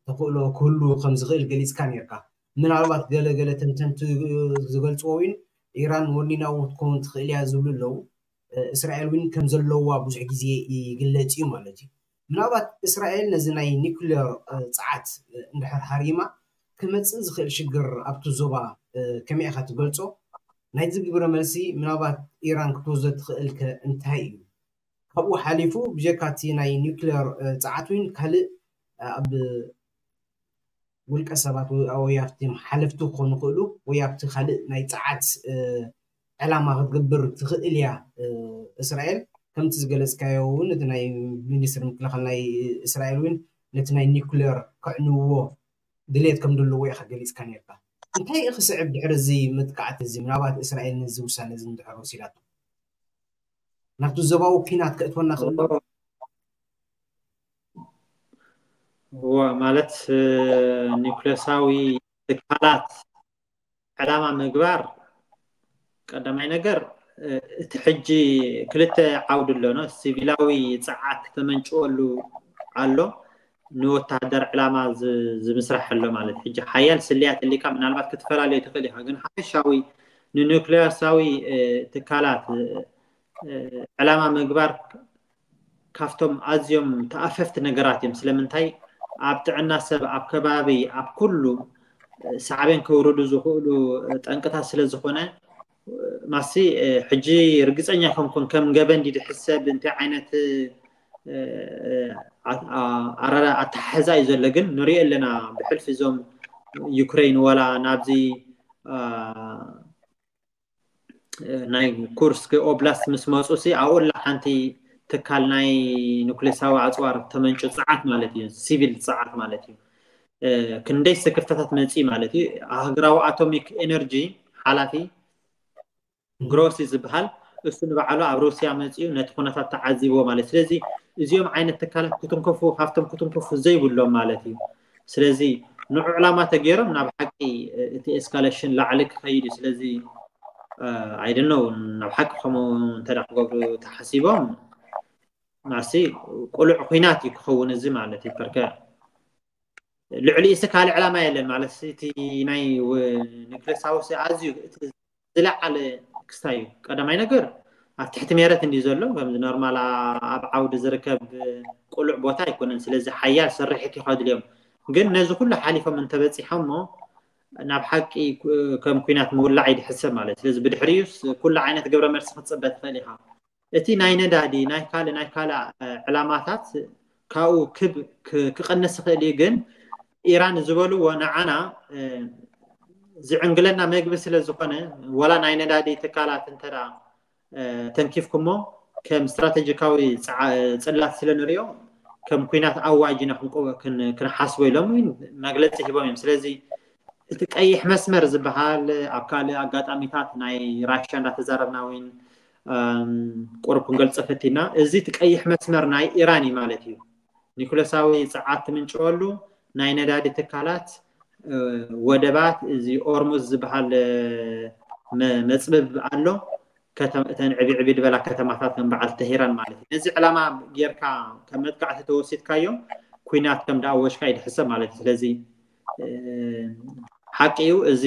تقولو كلو كم زغل غليس كان يركا من علاوات غله غله تمتمت زغل توين ايران ورني ناو تكون تخيل يا زبلو اسرائيل وين كم زلوا بزح غزي يغلط يوم مالتي من علاوات اسرائيل نزناي نيوكليير صعات نحر حريمه كمتص زخل شجر ابتو زوبا كم يخات غلطو ናይ ዝግብሮ መልሲ ምናባት ኢራን ክትወዘ ትኽእል ከ እንታይ እዩ ካብኡ ሓሊፉ ብጀካ እቲ ናይ ኒክሌር ፀዓት እውን ካልእ ኣብ ውልቀ ሰባት ወይ ኣብቲ ሓለፍቲ ክኾኑ ክእሉ ወይ ኣብቲ ካልእ ናይ ፀዓት ዕላማ ክትግብር ትኽእል እያ እስራኤል ከምቲ ዝገለፅካዮ እውን እቲ ናይ ሚኒስትሪ ምክልኻል ናይ እስራኤል እውን ነቲ ናይ ኒኩሌር ከዕንውዎ ድሌት ከም ዘለዎ ኢኻ ገሊፅካ ነርካ እንታይ ክስዕብ ድሕሪ እዚ ምጥቃዕቲ እዚ ምናባት እስራኤል ነዚ ውሳነ እዚ ንድሕር ወሲዳቶ ናብቲ ዘባዊ ኩናት ክእትወና ክእል እዋ ማለት ኒኩሌሳዊ ትካላት ዕላማ ምግባር ቀዳማይ ነገር እቲ ሕጂ ክልተ ዓውዲ ኣሎ ኖ ሲቪላዊ ፀዓት ተመንጭወሉ ኣሎ ንወታደር ዕላማ ዝምስራሕ ኣሎ ማለት ሕጂ ሓያል ስልያት እሊካ ምናልባት ክትፈላለዩ ትኽእል ኢኻ ግን ሓፈሻዊ ንኒክሌያሳዊ ትካላት ዕላማ ምግባር ካብቶም ኣዝዮም ተኣፈፍቲ ነገራት እዮም ስለምንታይ ኣብ ጥዕና ሰብ ኣብ ከባቢ ኣብ ኩሉ ሳዕብን ከውርዱ ዝኽእሉ ጠንቅታት ስለ ዝኾነ ማሲ ሕጂ ርግፀኛ ከምኩን ከም ገበን ዲድሕሰብ እንታይ ዓይነት ኣተሓሕዛ እዩ ዘሎ ግን ንሪኦ ኣለና ብሕልፊ እዞም ዩክሬን ዋላ ናብዚ ናይ ኩርስክ ኦብላስት ምስ መፁ ሲ ኣብኡላ ሓንቲ ትካል ናይ ኒኩሌሳዊ ኣፅዋር ተመንጩ ፀዓት ማለት እዩ ሲቪል ፀዓት ማለት እዩ ክንደይ ስክርታታት መፂ ማለት እዩ ሃገራዊ ኣቶሚክ ኤነርጂ ሓላፊ ግሮሲ ዝበሃል እሱ ንባዕሉ ኣብ ሩስያ መፅኡ ነቲ ኩነታት ተዓዚቦ ማለት ስለዚ እዚኦም ዓይነት ተካላት ክትንከፉ ካብቶም ክትንከፉ ዘይብሎም ማለት እዩ ስለዚ ንዑ ዕላማ ተገይሮም ናብ ሓቂ እቲ ኤስካሌሽን ላዕሊ ክኸይድ እዩ ስለዚ ኣይደነው ናብ ሓቂ ከምኡ እንተዳ ክገብሩ ተሓሲቦም ማሲ ቁሉዕ ኩናት እዩ ክኸውን እዚ ማለት እዩ ርከ ልዕሊ እሲ ካልእ ዕላማ የለን ማለት እቲ ናይ ንክለሳውሲ ኣዝዩ ዝለዓለ ክስታ እዩ ቀዳማይ ነገር ኣብ ትሕቲ ሜረት እንዲ ዘሎ ከምዚ ኖርማል ኣብ ዓውዲ ዝርከብ ቁሉዕ ቦታ ኣይኮነን ስለዚ ሓያል ስርሒት ይኸድልዮም ግን ነዚ ኩሉ ሓሊፎም እንተበፂሖም ሞ ናብ ሓቂ ከም ኩናት ምውላዕ ይድሕሰብ ማለት ስለዚ ብድሕሪዩስ ኩሉ ዓይነት ግብረ መርሲ ክትፅበ ትኽእል ኢካ እቲ ናይ ነዳዲ ናይ ካልእ ናይ ካልእ ዕላማታት ካብኡ ክቅንስ ክእል እዩ ግን ኢራን ዝበልዎ ንዓና ዝዕንግለና ምግቢ ስለ ዝኮነ ወላ ናይ ነዳዲ ትካላት እንተዳ ተንኪፍኩሞ ከም ስትራተጂካዊ ፅላት ስለ ንሪኦ ከም ኩናት ኣዋጅና ክንሓስቦ ኢሎም መግለፂ ሂቦም እዮም ስለዚ እቲ ቀይሕ መስመር ዝበሃል ኣብ ካልእ ኣጋጣሚታት ናይ ራሽያ እንዳተዛረብና ወይን ቁርብ ክንገልፆ ፈቲና እዚ እቲ ቀይሕ መስመር ናይ ኢራን እዩ ማለት እዩ ኒኮሎሳዊ ፀዓት ትምንጭወሉ ናይ ነዳዲ ትካላት ወደባት እዚ ኦርሙዝ ዝበሃል መፅበብ ኣሎ እተን ዕብዕቢ ድበላ ከተማታት ከም በዓል ተሄራን ማለት እዩ ነዚ ዕላማ ጌርካ ከም መጥቃዕቲ ተወሲድካዮም ኩናት ከም ዳኣወሽካ ይድሕሰብ ማለት እዩ ስለዚ ሓቂ ዩ እዚ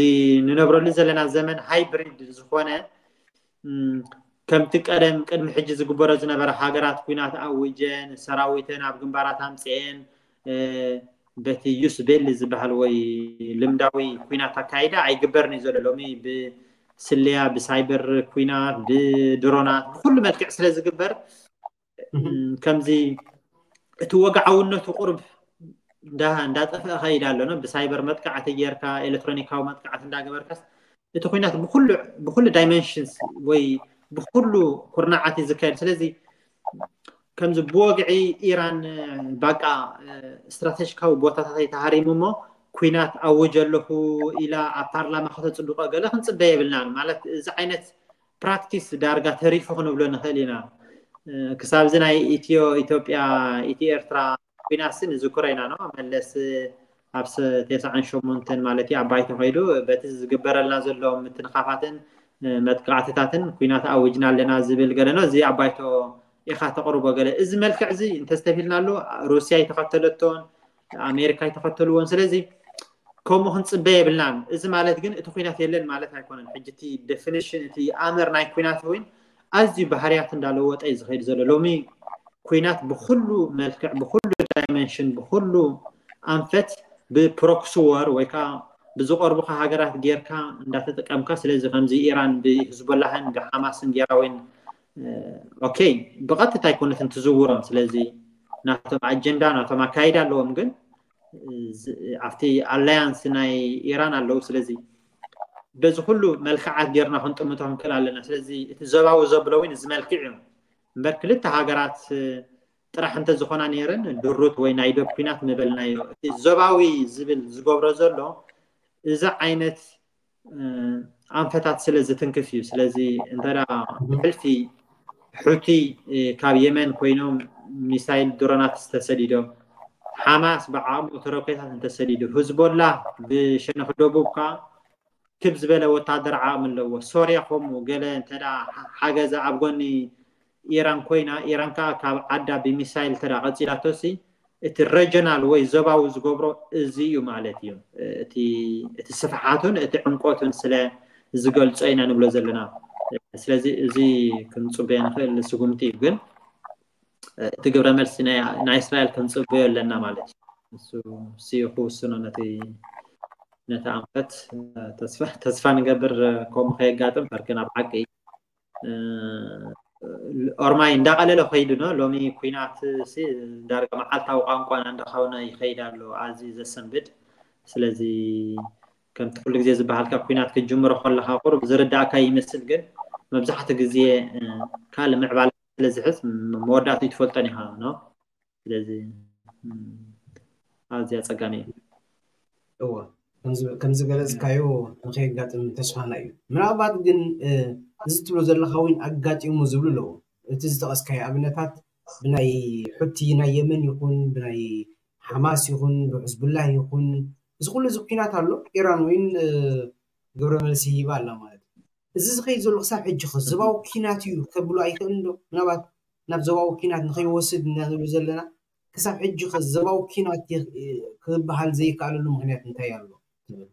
ንነብረሉ ዘለና ዘመን ሃይብሪድ ዝኮነ ከምቲ ቀደም ቅድሚ ሕጂ ዝግበሮ ዝነበረ ሃገራት ኩናት ኣብ ውጀን ሰራዊተን ኣብ ግንባራት ኣምፅአን በቲ ዩስቤል ዝበሃል ወይ ልምዳዊ ኩናት ኣካይዳ ኣይግበርን እዩ ዘሎ ሎሚ ብስልያ ብሳይበር ኩናት ብድሮናት ኩሉ መልክዕ ስለ ዝግበር ከምዚ እቲ ወግዓውነቱ ቁርብ እንዳጠፍአ ከይዳ ኣሎኖ ብሳይበር መጥቃዕቲ ጌርካ ኤሌክትሮኒካዊ መጥቃዕቲ እንዳገበርካስ እቲ ኩናት ብኩሉ ዳይመንሽንስ ወይ ብኩሉ ኩርናዓት እዩ ዝካየድ ስለዚ ከምዚ ብወግዒ ኢራን ባቃ እስትራተጂካዊ ቦታታት ኣይተሃሪሙ ሞ ኩናት ኣውጀ ኣለኹ ኢላ ኣብ ፓርላማ ክተፅድቆ ገለ ክንፅበ የብልና ማለት እዚ ዓይነት ፕራክቲስ ዳርጋ ተሪፉ ክንብሎ ንክእል ኢና ክሳብ ዚ ናይ ኢትዮ ኢትዮጵያ ኢትዮ ኤርትራ ንዝኩረ ኢና ኖ መለስ ኣብ ተስዓን ሸሞንተን ማለት እዩ ኣባይቲ ኮይዱ በቲ ዝግበረልና ዘሎ ምትንካፋትን መጥቃዕትታትን ኩናት ኣውጅና ኣለና ዝብል ገለኖ እዚ ኣባይቶ ኢኻ ተቕርቦ ገለ እዚ መልክዕ እዚ እንተዝተፊልና ኣሎ ሩስያ ይተኸተለቶን ኣሜሪካ ይተኸተልዎን ስለዚ ከምኡ ክንፅበ የብልናን እዚ ማለት ግን እቲ ኩናት የለን ማለት ኣይኮነን ሕጂ እቲ ደፊኒሽን እቲ ኣምር ናይ ኩናት እውን ኣዝዩ ባህርያት እንዳለወጠ እዩ ዝኸይድ ዘሎ ሎሚ ኩናት ብኩሉ መልክዕ ብኩሉ ዳይመንሽን ብኩሉ ኣንፈት ብፕሮክሲ ወር ወይ ከዓ ብዝቀርቡካ ሃገራት ጌርካ እንዳተጠቀምካ ስለዚ ከምዚ ኢራን ብህዝቦላህን ብሓማስን ጌራ ወይን ኦኬ ብቐጥታ ይኮነትን ትዝውሮም ስለዚ ናቶም ኣጀንዳ ናቶም ኣካይዳ ኣለዎም ግን ኣብቲ ኣላያንስ ናይ ኢራን ኣለው ስለዚ በዚ ኩሉ መልክዓት ጌርና ክንጥምቶ ክንክእል ኣለና ስለዚ እቲ ዘባዊ ዘብሎ እውን ዝመልክዕ እዩ እምበር ክልተ ሃገራት ጥራሕ እንተዝኮና ነይረን ድሩት ወይ ናይ ዶብ ኩናት ምበልናዮ እቲ ዞባዊ ዝብል ዝገብሮ ዘሎ እዚ ዓይነት ኣንፈታት ስለ ዝትንክፍ እዩ ስለዚ እንተዳ ሕልፊ حوتي كاب يمن كوينوم ميسايل درونات استسديدو حماس بعام وتركيتات انتسديدو حزب الله بشنخ دوبوكا كبز بلا وتادر عامل لو سوريا خوم وقال تدا حاجة زي عبقوني إيران كوينا إيران كا كاب عدا بميسايل تدا غزيلاتوسي እቲ ሬጅናል ወይ ዞባዊ ዝገብሮ እዚ እዩ ማለት እዩ እቲ صفحاتون እቲ ዕምቆቱን ስለ ዝገልፆ ኢና ንብሎ ዘለና ስለዚ እዚ ክንፅበዮ ንክእል ንስጉምቲ እዩ ግን እቲ ግብረ መልሲ ናይ እስራኤል ክንፅበዮ ኣለና ማለት እዩ ንሱ ሲኡ ክውስኖ ነቲ ነቲ ኣንፈት ተስፋ ንገብር ከምኡ ከየጋጥም ፈርኪ ናብ ዓቂ ኦርማይ እንዳቀለለ ከይዱ ኖ ሎሚ ኩናት ዳርጋ መዓልታዊ ቋንቋና እንዳካውነ ይከይድ ኣሎ ኣዝዩ ዘሰንብድ ስለዚ ከምቲ ኩሉ ግዜ ዝበሃልካ ኩናት ክጅምሮ ከለካ ቁር ዝርዳእካ ይመስል ግን መብዛሕትኡ ግዜ ካልእ ምዕባል ስለዝሕዝ መወዳእትኡ ትፈልጦን ኢኻ ኖ ስለዚ ኣዝዩ ኣፀጋሚ እዩ እዎ ከምዚ ገለፅካዮ ንከየጋጥም ተስፋና እዩ ምናልባት ግን እዚ ትብሎ ዘለካ ውን ኣጋጢሙ ዝብሉ ኣለዎ እቲ ዝጠቐስካዮ ኣብነታት ብናይ ሕቲ ናይ የመን ይኹን ብናይ ሓማስ ይኹን ብሕዝቡላህ ይኹን እዚ ኩሉ እዚ ኩናት ኣሎ ኢራን ወይን ግብረ መልሲ ሂባ ኣላ ማለት እዩ እዚ ዝኸይድ ዘሎ ክሳብ ሕጂ ኸ ዞባ ወኪናት እዩ ከብሉ ኣይክእልን ዶ ምናባት ናብ ዞባ ወኪናት ንኸይወስድ እናንብሉ ዘለና ክሳብ ሕጂ ኸ ዞባ ወኪናት ክበሃል ዘይከኣለሉ ምክንያት እንታይ ኣሎ ትብል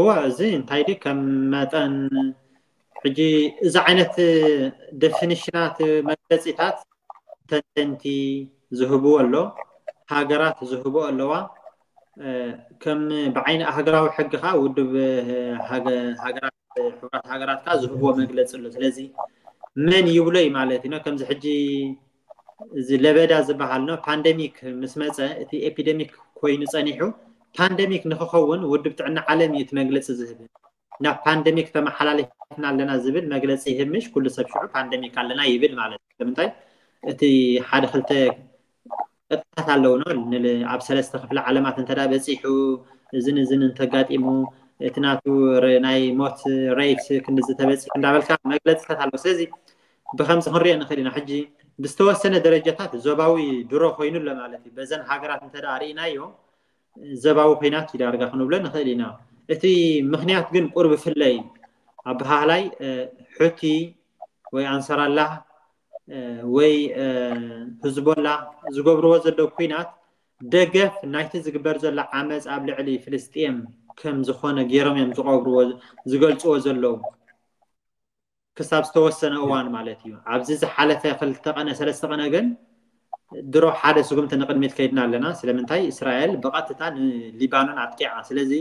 እዋ እዚ እንታይ ድ ከም መጠን ሕጂ እዚ ዓይነት ደፊኒሽናት መግለፂታት ተንተንቲ ዝህቡ ኣሎ ሃገራት ዝህቡ ኣለዋ ከም ብዓይኒ ሃገራዊ ሕጊካ ውድብ ሃገራት ሕራት ሃገራትካ ዝህብዎ መግለፂ ኣሎ ስለዚ መን ይብሎ እዩ ማለት እዩ ከምዚ ሕጂ እዚ ለበዳ ዝበሃል ኖ ፓንደሚክ ምስ መፀ እቲ ኤፒደሚክ ኮይኑ ፀኒሑ ፓንደሚክ ንክኸውን ውድብ ጥዕና ዓለም እዩ እቲ መግለፂ ዝህብ ናብ ፓንደሚክ ተመሓላለፍና ኣለና ዝብል መግለፂ ይህምሽ ኩሉ ሰብ ሽዑ ፓንደሚክ ኣለና ይብል ማለት እዩ ስለምንታይ እቲ ሓደ ክልተ ቅጥዓት ኣለዎ ኣብ ሰለስተ ክፍሊ ዓለማት እንተዳ በፂሑ እዝን እዝን እንተጋጢሙ እቲ ናቱ ናይ ሞት ሬት ክንዲ ዝተበፂሑ እንዳበልካ መግለፅታት ኣለዎ ስለዚ ብከምዚ ክንሪኦ ንኽእል ኢና ሕጂ ብዝተወሰነ ደረጃታት ዞባዊ ድሮ ኮይኑ ኣሎ ማለት እዩ በዘን ሃገራት እንተዳ ርኢናዮ ዞባዊ ኩናት ዳርጋ ክንብሎ ንኽእል ኢና እቲ ምክንያት ግን ቁርቢ ፍለይ ኣበሃህላይ ሕቲ ወይ ኣንሰራላህ ወይ ህዝቦላ ዝገብርዎ ዘሎ ኩናት ደገፍ ናይቲ ዝግበር ዘሎ ዓመፅ ኣብ ልዕሊ ፍልስጥም ከም ዝኮነ ገይሮም እዮም ዝቀብርዎ ዝገልፅዎ ዘለዉ ክሳብ ዝተወሰነ እዋን ማለት እዩ ኣብዚ ዝሓለፈ ክልተ ቀነ ሰለስተ ቀነ ግን ድሮ ሓደ ስጉምቲ ንቅድሚት ከይድና ኣለና ስለምንታይ እስራኤል ብቐጥታ ንሊባኖን ኣጥቂዓ ስለዚ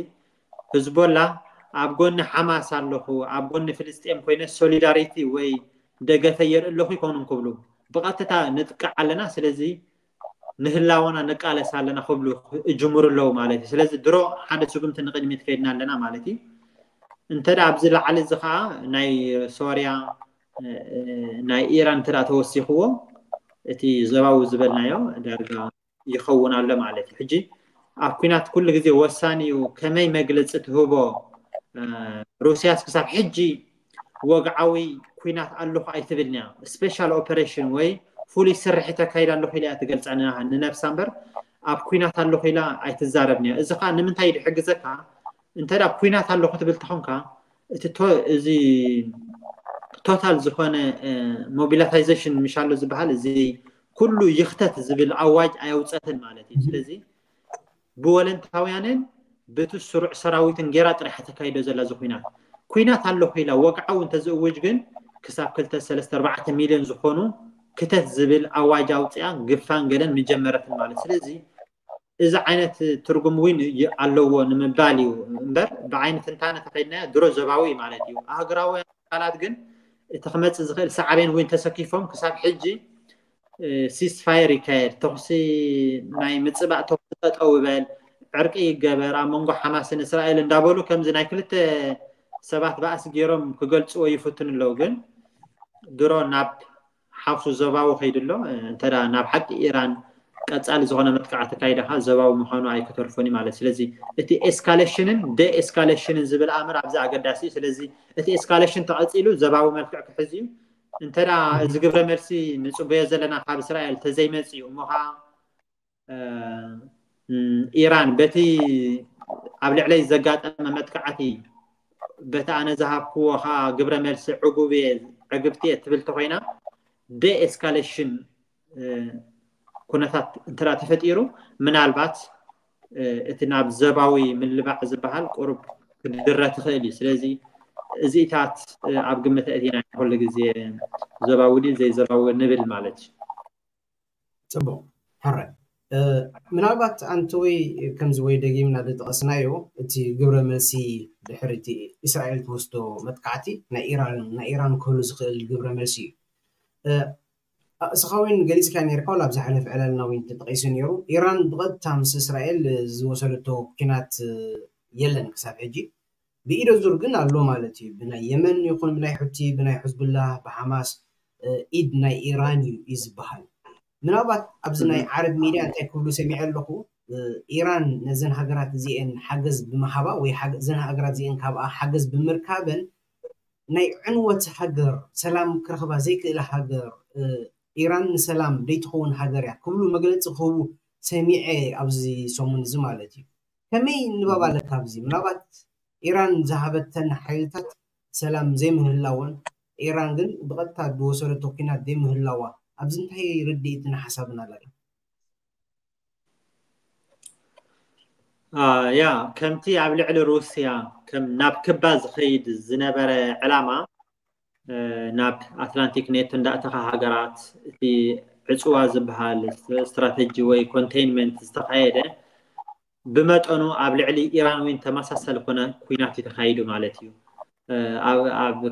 ህዝቦላ ኣብ ጎኒ ሓማስ ኣለኹ ኣብ ጎኒ ፍልስጥኤም ኮይነ ሶሊዳሪቲ ወይ ደገፈ የርኢ ኣለኹ ይኮኑን ክብሉ ብቐጥታ ንጥቃዕ ኣለና ስለዚ ንህላወና ነቃለስ ኣለና ክብሉ እጅሙር ኣለዉ ማለት እዩ ስለዚ ድሮ ሓደ ስጉምቲ ንቅድሚት ከይድና ኣለና ማለት እዩ እንተ ኣብዚ ላዕሊ እዚ ከዓ ናይ ሶርያ ናይ ኢራን እንተ ተወሲኽዎ እቲ ዘባዊ ዝበልናዮ ዳርጋ ይኸውን ኣሎ ማለት እዩ ሕጂ ኣብ ኩናት ኩሉ ግዜ ወሳኒ እዩ ከመይ መግለፂ ትህቦ ሩስያስ ክሳብ ሕጂ ወግዓዊ ኩናት ኣለኹ ኣይትብልኒያ ስፔሻል ኦፐሬሽን ወይ ፍሉይ ስርሒት ኣካይዳ ኣለኹ ኢላ እያ ትገልፀኒያ ንነብሳ እምበር ኣብ ኩናት ኣለኹ ኢላ ኣይትዛረብኒያ እዚ ከዓ ንምንታይ ድሕግዘካ እንተዳ ኩናት ኣለኹ ትብል እቲ እዚ ቶታል ዝኮነ ሞቢላታይዜሽን ምሻሎ ዝበሃል እዚ ኩሉ ይክተት ዝብል ኣዋጅ ኣየውፀትን ማለት እዩ ስለዚ ብወለንታውያንን ብቲ ስሩዕ ሰራዊትን ጌራ ጥራሕ ተካይዶ ዘላ ዝኩናት ኩናት ኣሎ ኮይና ወግዓዊ እንተዝእውጅ ግን ክሳብ 234 ሚልዮን ዝኮኑ ክተት ዝብል ኣዋጅ ኣውፅያ ግፋን ገለን ምጀመረትን ማለት ስለዚ እዚ ዓይነት ትርጉም እውን ኣለዎ ንምባል እዩ እምበር ብዓይነት እንታነ ተኸይድናዮ ድሮ ዘባዊ ማለት እዩ ኣህግራውያን ካላት ግን እቲ ክመፅእ ዝኽእል ሳዕብን ወይን ተሰኪፎም ክሳብ ሕጂ ሲስፋየር ይካየድ ተኽሲ ናይ ምፅባእ ተኽሲ ጠጠው ይበል ዕርቂ ይገበር ኣብ መንጎ ሓማስን እስራኤል እንዳበሉ ከምዚ ናይ ክልተ ሰባት ባእሲ ገይሮም ክገልፅዎ ይፍትን ኣለው ግን ድሮ ናብ ሓፍሱ ዘባዊ ከይድ ኣሎ እንተ ናብ ሓቂ ኢራን ቀፃሊ ዝኮነ መጥቃዕ ተካይዳ ከዓ ዘባዊ ምኳኑ ኣይክተርፎን እዩ ማለት ስለዚ እቲ ኤስካሌሽንን ደኤስካሌሽንን ዝብል ኣምር ኣብዚ ኣገዳሲ እዩ ስለዚ እቲ ኤስካሌሽን ተቐፂሉ ዘባዊ መልክዕ ክሕዝ እዩ እንተ እዚ ግብረ መልሲ ንፅበዮ ዘለና ካብ እስራኤል ተዘይመፅ እዩ እሞ ከዓ ኢራን በቲ ኣብ ልዕለይ ዘጋጠመ መጥካዓቲ በታ ኣነ ዝሃብክዎ ከዓ ግብረ መልሲ ዕጉብ ዕግብቲ ዕጉብትየ ትብልቲ ኮይና ደኤስካሌሽን ኩነታት እንተዳ ተፈጢሩ ምናልባት እቲ ናብ ዘባዊ ምልባዕ ዝበሃል ቁርብ ክድረ ትኽእል እዩ ስለዚ እዚኢታት ኣብ ግምት እቲና ኩሉ ግዜ ዘባዊ ድ ዘይዘባዊ ንብል ማለት እዩ ፅቡቅ ሕራይ ምናልባት ኣንተወይ ከም ዝወይደጊምና ዝጠቐስናዮ እቲ ግብረ መልሲ ድሕሪ እቲ እስራኤል ትወስዶ መጥካዕቲ ናይ ኢራን ክህሉ ዝኽእል ግብረ መልሲ እዩ እስኻ ወይን ገሊፅካ ነርካ ወላ ኣብ ዝሓለፈ ዕለልና ወይ ተጠቂሱ ነይሩ ኢራን ብቐጥታ ምስ እስራኤል ዝወሰደቶ ኩናት የለን ክሳብ ሕጂ ብኢደ ዙር ግን ኣሎ ማለት እዩ ብናይ የመን ይኹን ብናይ ሕቲ ብናይ ሕዝብላ ብሓማስ ኢድ ናይ ኢራን እዩ እዩ ዝበሃል ምናልባት ኣብዚ ናይ ዓረብ ሚድያ እንታይ ክብሉ ሰሚዐ ኣለኹ ኢራን ነዘን ሃገራት እዚአን ሓገዝ ብምሃባ ወይ እዘን ሃገራት እዚአን ካብኣ ሓገዝ ብምርካበን ናይ ዕንወት ሃገር ሰላም ክረክባ ዘይክእል ሃገር ኢራን ንሰላም ደይትኸውን ሃገር እያ ክብሉ መግለፂ ክህቡ ሰሚዐ ኣብዚ ሰሙን እዚ ማለት እዩ ከመይ ንባብ ኣለካ ኣብዚ ምናልባት ኢራን ዝሃበተን ሓይልታት ሰላም ዘይምህላወን ኢራን ግን ብቐጥታ ዝወሰዶ ተኪናት ዘይምህላዋ ኣብዚ እንታይ ርድኢትና ሓሳብና ኣለና ያ ከምቲ ኣብ ልዕሊ ሩስያ ከም ናብ ክባ ዝኸይድ ዝነበረ ዕላማ ናብ ኣትላንቲክ ኔቶ እንዳእተኻ ሃገራት እቲ ዕፅዋ ዝበሃል ስትራተጂ ወይ ኮንቴይንመንት ዝተካየደ ብመጠኑ ኣብ ልዕሊ ኢራን እውን ተመሳሰለ ኮነ ኩናት እዩ ተካይዱ ማለት እዩ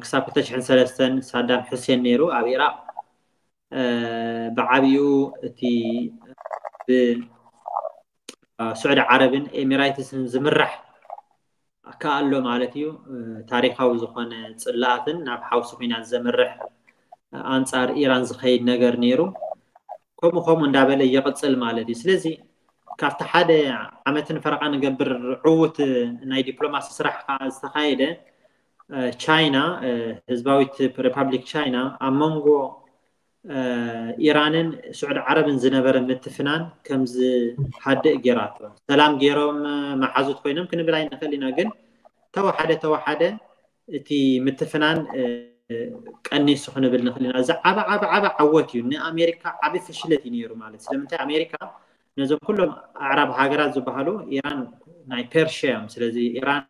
ክሳብ 203 ሳዳም ሕሴን ነይሩ ኣብ ኢራቅ ብዓብዩ እቲ ብስዑድ ዓረብን ኤሚራይትስን ዝምራሕ ካ ኣሎ ማለት እዩ ታሪካዊ ዝኮነ ፅላኣትን ናብ ሓውሲ ኩናት ዘምርሕ ኣንፃር ኢራን ዝከይድ ነገር ነይሩ ከምኡ ከምኡ እንዳበለ ይቅፅል ማለት እዩ ስለዚ ካብቲ ሓደ ዓመትን ፈረቃ ንገብር ዕውት ናይ ዲፕሎማሲ ስራሕ ከዓ ዝተካየደ ቻይና ህዝባዊት ሪፐብሊክ ቻይና ኣብ መንጎ ኢራንን ስዑድ ዓረብን ዝነበረ ምትፍናን ከምዝ ሓደእ ገይራቶ ሰላም ገይሮም መሓዙት ኮይኖም ክንብል ኣይንኽእል ኢና ግን ተወሓደ ተወሓደ እቲ ምትፍናን ቀኒሱ ክንብል ንኽእል ኢና እዚ ዓበ ዓበ ዓበ ዓወት እዩ ንኣሜሪካ ዓበ ፍሽለት እዩ ነይሩ ማለት ስለምንታይ ኣሜሪካ ነዞም ኩሎም ኣዕራብ ሃገራት ዝበሃሉ ኢራን ናይ ፐርሽ እዮም ስለዚ ኢራን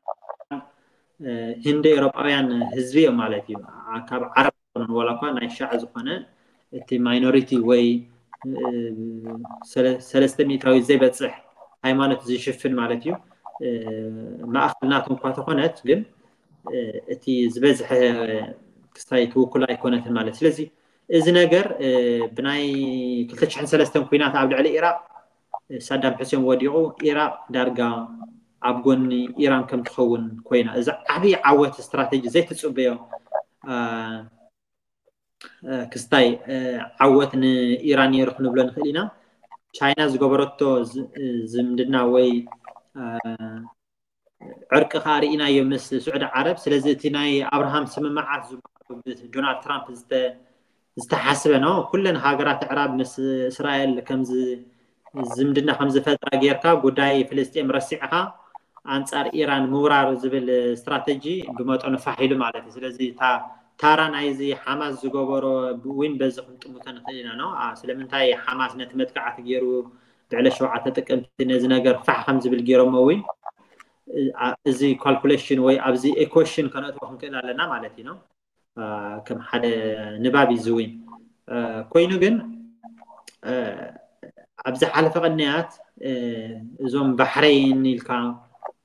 ህንደ ኤሮጳውያን ህዝቢ እዮም ማለት እዩ ካብ ዓረብ ዋላ እኳ ናይ ሻዕ ዝኾነ እቲ ማይኖሪቲ ወይ ሰለስተ ሚእታዊ ዘይበፅሕ ሃይማኖት ዝሽፍን ማለት እዩ ማእኸልናት እንኳ ተኾነት ግን እቲ ዝበዝሐ ክስታይ ትውክል ኣይኮነትን ማለት ስለዚ እዚ ነገር ብናይ 203 ኩናት ኣብ ልዕሊ ኢራቅ ሳዳም ሕሴን ወዲቑ ኢራቅ ዳርጋ ኣብ ጎኒ ኢራን ከም ትኸውን ኮይና እዚ ዓብዪ ዓወት እስትራቴጂ ዘይተፅበዮ ክስታይ ዓወት ንኢራን ነይሩ ክንብሎ ንክእል ኢና ቻይና ዝገበረቶ ዝምድና ወይ ዕርቂ ከዓ ርኢናዮ ምስ ስዑድ ዓረብ ስለዚ እቲ ናይ ኣብርሃም ስምምዓት ዝበሃሉ ትራምፕ ዝተሓስበ ኖ ኩለን ሃገራት ዕራብ ምስ እስራኤል ከምዚ ዝምድና ከምዝፈጥረ ጌርካ ጉዳይ ፍልስጥኤም ረሲዕካ ኣንፃር ኢራን ምውራር ዝብል ስትራተጂ ብመጠኑ ፋሒሉ ማለት እዩ ስለዚ እታ ታራ ናይዚ ሓማስ ዝገበሮ እውን በዚ ክንጥምቶ ንክእል ኢና ነው ስለምንታይ ሓማስ ነቲ መጥቃዕቲ ገይሩ ብዕለ ሸውዓተ ጥቅምቲ ነዚ ነገር ፋሕ ከም ዝብል ገይሮሞ እውን እዚ ካልኩሌሽን ወይ ኣብዚ ኤኮሽን ከነእትዎ ክንክእል ኣለና ማለት እዩ ከም ሓደ ንባብ እዩ ዝውን ኮይኑ ግን ኣብዚ ሓለፈ ቅንያት እዞም ባሕረይን ኢልካ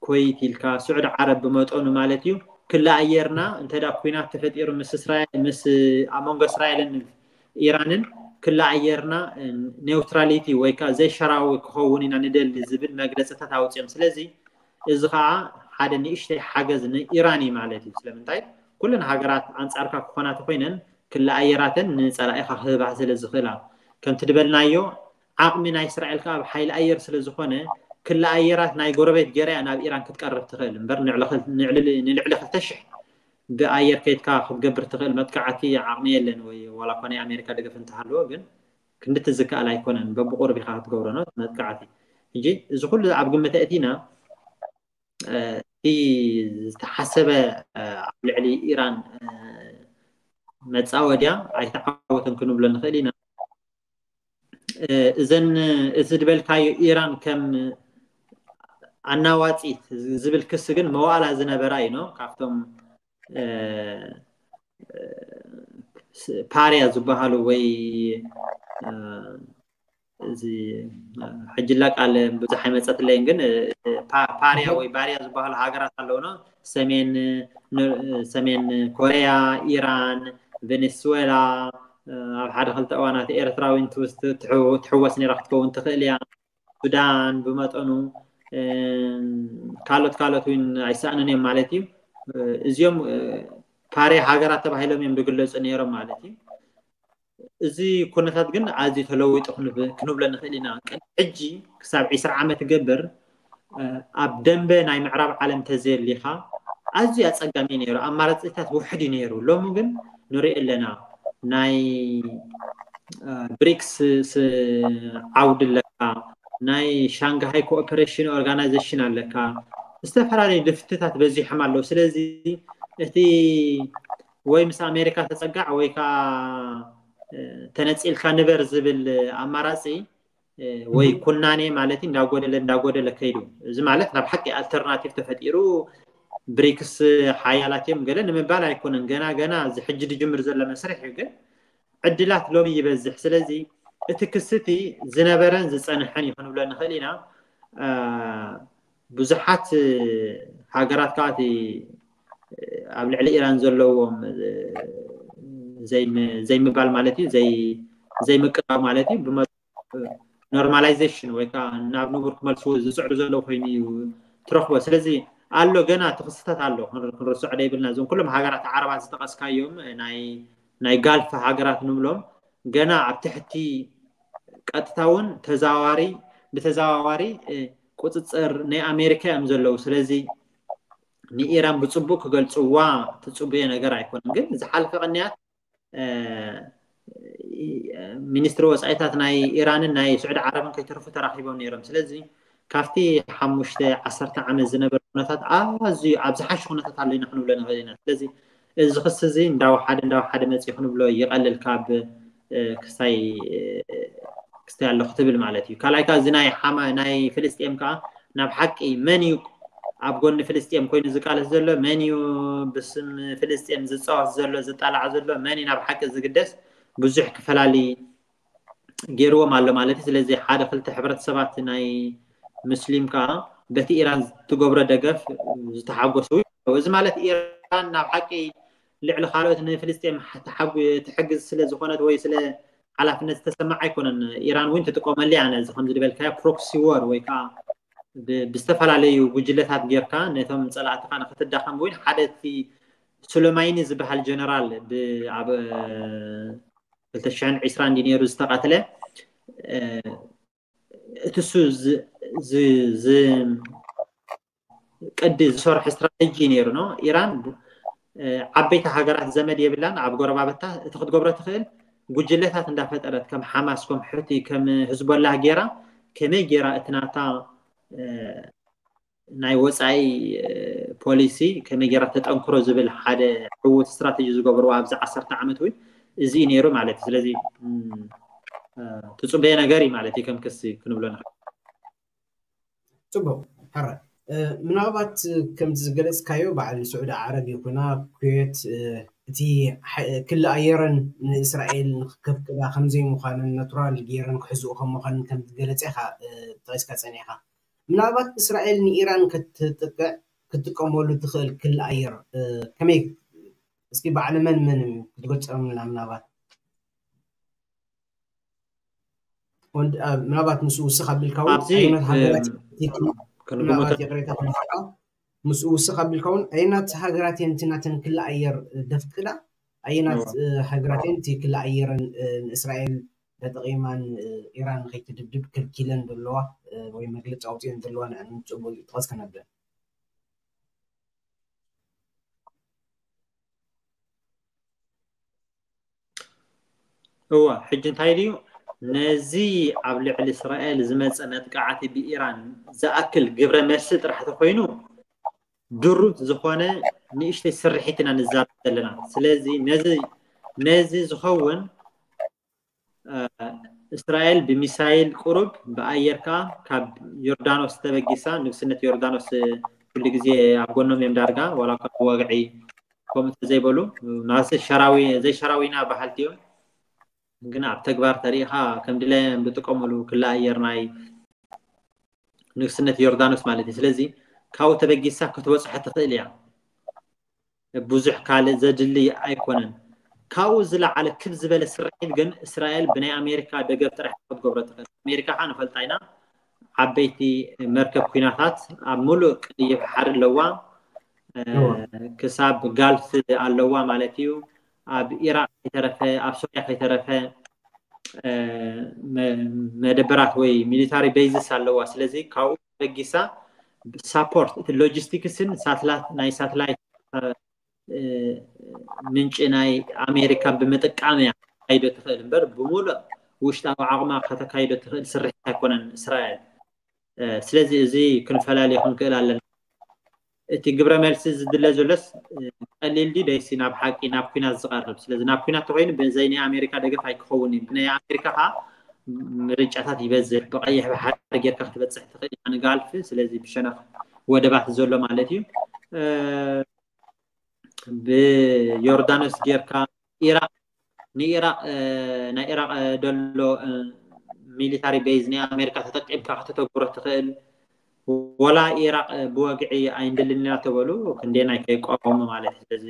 ኮይት ኢልካ ስዑድ ዓረብ ብመጠኑ ማለት እዩ كل أيرنا أنت دا كوينات تفتير مس إسرائيل مس أمونغ إسرائيل إيران كل أيرنا نيوتراليتي ويكا زي شراوي كهون إن ندل زبل مجلسة تاوتيم سلازي إذا خا حدا نيشتي حاجز إيراني معلتي سلمنتاي كلنا هاجرات أنصارك كونا تقينن كل أيراتن نسأل خهبة سلازي خلا كم تدبلنايو عقمنا إسرائيل كاب حيل أير سلازي كل أيرات ناي قربت جري أنا بإيران كتقرب تخيل نبر نعلى نعلل نعلى تشح بأير كيت كاخ تقبر تخيل متكعتي عقمية لن ولا كوني أمريكا دقف انتحلو جن كنت الذكاء لا يكون بقرب خاطر قورنا متكعتي يجي إذا كل عبد قمة تأتينا እቲ ዝተሓሰበ ኣብ ልዕሊ ኢራን መፃ ወድያ ኣይተዓወተን ክንብሎ ንኽእል ኢና እዘን እቲ ዝበልካዮ إيران كم ኣናዋፂት ዝብል ክስ ግን መዋእላ ዝነበራ ኢኖ ካብቶም ፓርያ ዝበሃሉ ወይ እዚ ሕጅላ ቃል ብዙሕ ኣይመፀትለይን ግን ፓርያ ወይ ባርያ ዝበሃሉ ሃገራት ኣለውኖ ሰሜን ኮርያ ኢራን ቬኔስዌላ ኣብ ሓደ ክልተ እዋናት ኤርትራዊ ትሕወስ ነራ ክትከውን ትኽእል እያ ሱዳን ብመጠኑ ካልኦት ካልኦት እውን ኣይሰኣኑን እዮም ማለት እዩ እዚኦም ፓሬ ሃገራት ተባሂሎም እዮም ዝግለፁ ነይሮም ማለት እዩ እዚ ኩነታት ግን ኣዝዩ ተለዊጡ ክንብሎ ንክእል ኢና ሕጂ ክሳብ 20 ዓመት ገብር ኣብ ደንበ ናይ ምዕራብ ዓለም ተዘየሊካ ኣዝዩ ኣፀጋሚ እዩ ነይሩ ኣማራፂታት ውሕድ እዩ ነይሩ ሎሚ ግን ንሪኦ ኣለና ናይ ብሪክስ ዓውዲ ኣለካ ናይ ሻንግሃይ ኮኦፐሬሽን ኦርጋናይዜሽን ኣለካ ዝተፈላለዩ ድፍትታት በዚሖም ኣለው ስለዚ እቲ ወይ ምስ ኣሜሪካ ተፀጋዕ ወይ ከዓ ተነፂልካ ንበር ዝብል ኣማራፂ ወይ ኩናኔ ማለት እንዳጎደለ እንዳጎደለ ከይዱ እዚ ማለት ናብ ሓቂ ኣልተርናቲቭ ተፈጢሩ ብሪክስ ሓያላት እዮም ገለ ንምባል ኣይኮነን ገና ገና እዚ ሕጂ ድጅምር ዘሎ መስርሕ እዩ ግን ዕድላት ሎሚ ይበዝሕ ስለዚ እቲ ክስቲ ዝነበረን ዝፀንሐን ይኹን ብሎ ንኽእል ኢና ብዙሓት ሃገራት ከዓ እቲ ኣብ ልዕሊ ኢራን ዘለዎም ዘይምባል ማለት እዩ ዘይምቅራብ ማለት እዩ ኖርማላይዜሽን ወይ ከዓ ናብ ንቡር ክመልስዎ ዝፅዕሩ ዘሎ ኮይኑ እዩ ትረክቦ ስለዚ ኣሎ ገና እቲ ክስታት ኣሎ ክንርስዖ ደይብልና እዞም ኩሎም ሃገራት ዓረባት ዝጠቐስካዮም ናይ ጋልፊ ሃገራት ንብሎም ገና ኣብ ትሕቲ ቀጥታውን ተዛዋሪ ብተዘዋዋሪ ቁፅፅር ናይ ኣሜሪካ እዮም ዘለው ስለዚ ንኢራን ብፅቡቅ ክገልፅዋ ትፅቡየ ነገር ኣይኮነን ግን ዝሓልፈ ቅንያት ሚኒስትሪ ወፃኢታት ናይ ኢራንን ናይ ስዑድ ዓረብን ከይተረፉ ተራኪቦም ነይሮም ስለዚ ካብቲ ሓሙሽተ ዓሰርተ ዓመት ዝነበረ ኩነታት ኣዝዩ ኣብ ዝሓሸ ኩነታት ኣሎ ኢና ክንብሎ ንክእል ኢና ስለዚ እዚ ክስ እዚ እንዳው ሓደ እንዳው ሓደ መፅኡ ክንብሎ ይቀልል ካብ ክሳይ كستي على خطيب المعلتي كلا كا زناي حما ناي فلسطين كا نبحق أي منيو أبغون فلسطين كوين زكال زلة منيو باسم فلسطين زت صار زلة زت على عزلة مني نبحق زقدس بزح كفلا لي جروا معلو معلتي زلزي حدا خلت حبرت سبعة ناي مسلم كا بتي إيران تجبر دقف تحقو سوي وإذا مالت إيران نبحق أي لعل خالوت ناي فلسطين تحق تحقز سلة زخونة دوي سلة حلفنت تسمع يكون أن إيران وين تتقوم اللي أنا إذا خمسة دبل كيا بروكسي وار ويكا بستفعل عليه وجلت هاد غير كان نثم مثلا أعتقد خت الدخان وين حدث في سليمان يزبح الجنرال ب عب بتشان عسران دينيرو استقتله آه، تسو ز ز ز قد شرح استراتيجي نيرو نو ايران آه، عبيت هاجرات زمد يبلان عب غربا بتا تاخذ غبره تخيل ጉጅለታት እንዳፈጠረት ከም ሓማስ ከም ሕቲ ከም ህዝቦላ ጌራ ከመይ ጌራ እቲ ናታ ናይ ወፃኢ ፖሊሲ ከመይ ጌራ ተጠንክሮ ዝብል ሓደ ዕውት እስትራተጂ ዝገብርዎ ኣብዚ ዓሰርተ ዓመት እውን እዚ ነይሩ ማለት እዩ ስለዚ ትፅበየ ነገር እዩ ማለት እዩ ከም ክሲ ክንብሎ ንክእል ፅቡቅ ሕረ ምናልባት ከምቲ ዝገለፅካዮ በዓል ስዑድ ዓረብ ይኩና ኩዌት እቲ ክሊ ኣየረን ንእስራኤል ንክከብክባ ከምዘይምዃንን ናቱራል ገይረን ክሕዝኡ ከም ምዃንን ከም ትገለፀ ኢኻ ጠቂስካ ፀኒሕካ ምናልባት እስራኤል ንኢራን ክትጥቅዕ ክትጥቀመሉ ትኽእል ክሊ ኣየር ከመይ እስኪ በዓል መን መን ክትገልፀምና ምናልባት ምናልባት ንሱ ውስኽ ኣቢልካ እውን ሃገራት ይቅሬታ ክንፈቃ ምስኡ ውስ ቀቢልከውን ኣየናት ሃገራትን እቲ ናተን ክላኣየር ደፍቅዳ ኣየናት ሃገራትን እቲ ክላኣየረን ንእስራኤል ተጠቂማን ኢራን ከይትድብድብ ክልኪለን ዘለዋ ወይ መግለፂ ኣውፅአን ዘለዋ ንዕን ፅቡቅ ጥቀስ ከነብለን እዋ ሕጂ እንታይ ድዩ ነዚ ኣብ ልዕሊ እስራኤል ዝመፀ መጥቃዕቲ ብኢራን ዝኣክል ግብረ መልሲ ጥራሕ እንተኮይኑ ድሩት ዝኾነ ንእሽተይ ስርሒት ኢና ንዛረብ ዘለና ስለዚ ነዚ ዝኸውን እስራኤል ብሚሳይል ቁሩብ ብኣየር ከዓ ካብ ዮርዳኖስ ተበጊሳ ንግስነት ዮርዳኖስ ኩሉ ግዜ ኣብ ጎኖም እዮም ዳርጋ ዋላ ኳ ወግዒ ከምኡ ተዘይበሉ ዘይሸራዊና ባሃልቲ እዮም ግን ኣብ ተግባር ተሪኢካ ከም ድለየን ዝጥቀምሉ ክላ ኣየር ናይ ንግስነት ዮርዳኖስ ማለት እዩ ስለዚ ካብኡ ተበጊሳ ክትበፅሖ ሕቲ ትኽእል እያ ብዙሕ ካልእ ዘድሊ ኣይኮነን ካብኡ ዝለዓለ ክብ ዝበለ ስርሒት ግን እስራኤል ብናይ ኣሜሪካ ደገብ ጥራሕ ክትገብሮ ትኽእል ኣሜሪካ ከዓ ንፈልጣ ኢና ዓበይቲ መርከብ ኩናታት ኣብ ሙሉእ ቅይብ ሓር ኣለዋ ክሳብ ጋልፍ ኣለዋ ማለት እዩ ኣብ ኢራቅ ከይተረፈ ኣብ ሶርያ ከይተረፈ መደበራት ወይ ሚሊታሪ ቤዝስ ኣለዋ ስለዚ ካብኡ በጊሳ ሳፖርት ሎጂስቲክስን ናይ ሳትላይት ምንጭ ናይ ኣሜሪካ ብምጥቃም እያ ካይዶ ትኽእል እምበር ብሙሉእ ውሽጣዊ ዓቕማ ከተካይዶ ትኽእል ስርሒት ኣይኮነን እስራኤል ስለዚ እዚ ክንፈላለዩ ክንክእል ኣለና እቲ ግብረ መልሲ ዝድለ ዘሎስ ቀሊል ዲ ደይሲ ናብ ሓቂ ናብ ኩናት ዝቐርብ ስለዚ ናብ ኩናት ተኮይኑ ብዘይ ናይ ኣሜሪካ ደገፍ ኣይክኸውን እዩ ናይ ኣሜሪካ ከዓ ምርጫታት ይበዝሕ ብቀይሕ ብሓደ ጌርካ ክትበፅሕ ትኽእል ኢኻ ንጋልፍ ስለዚ ብሸነኽ ወደባት ዘሎ ማለት እዩ ብዮርዳኖስ ጌርካ ኢራቅ ንኢራቅ ናይ ኢራቅ ደሎ ሚሊታሪ ቤዝ ናይ ኣሜሪካ ተጠቂምካ ክተተግብሮ ትኽእል ወላ ኢራቅ ብወግዒ ኣይንድልኒና ተበሉ ክንደናይ ከይቋቐሙ ማለት እዩ ስለዚ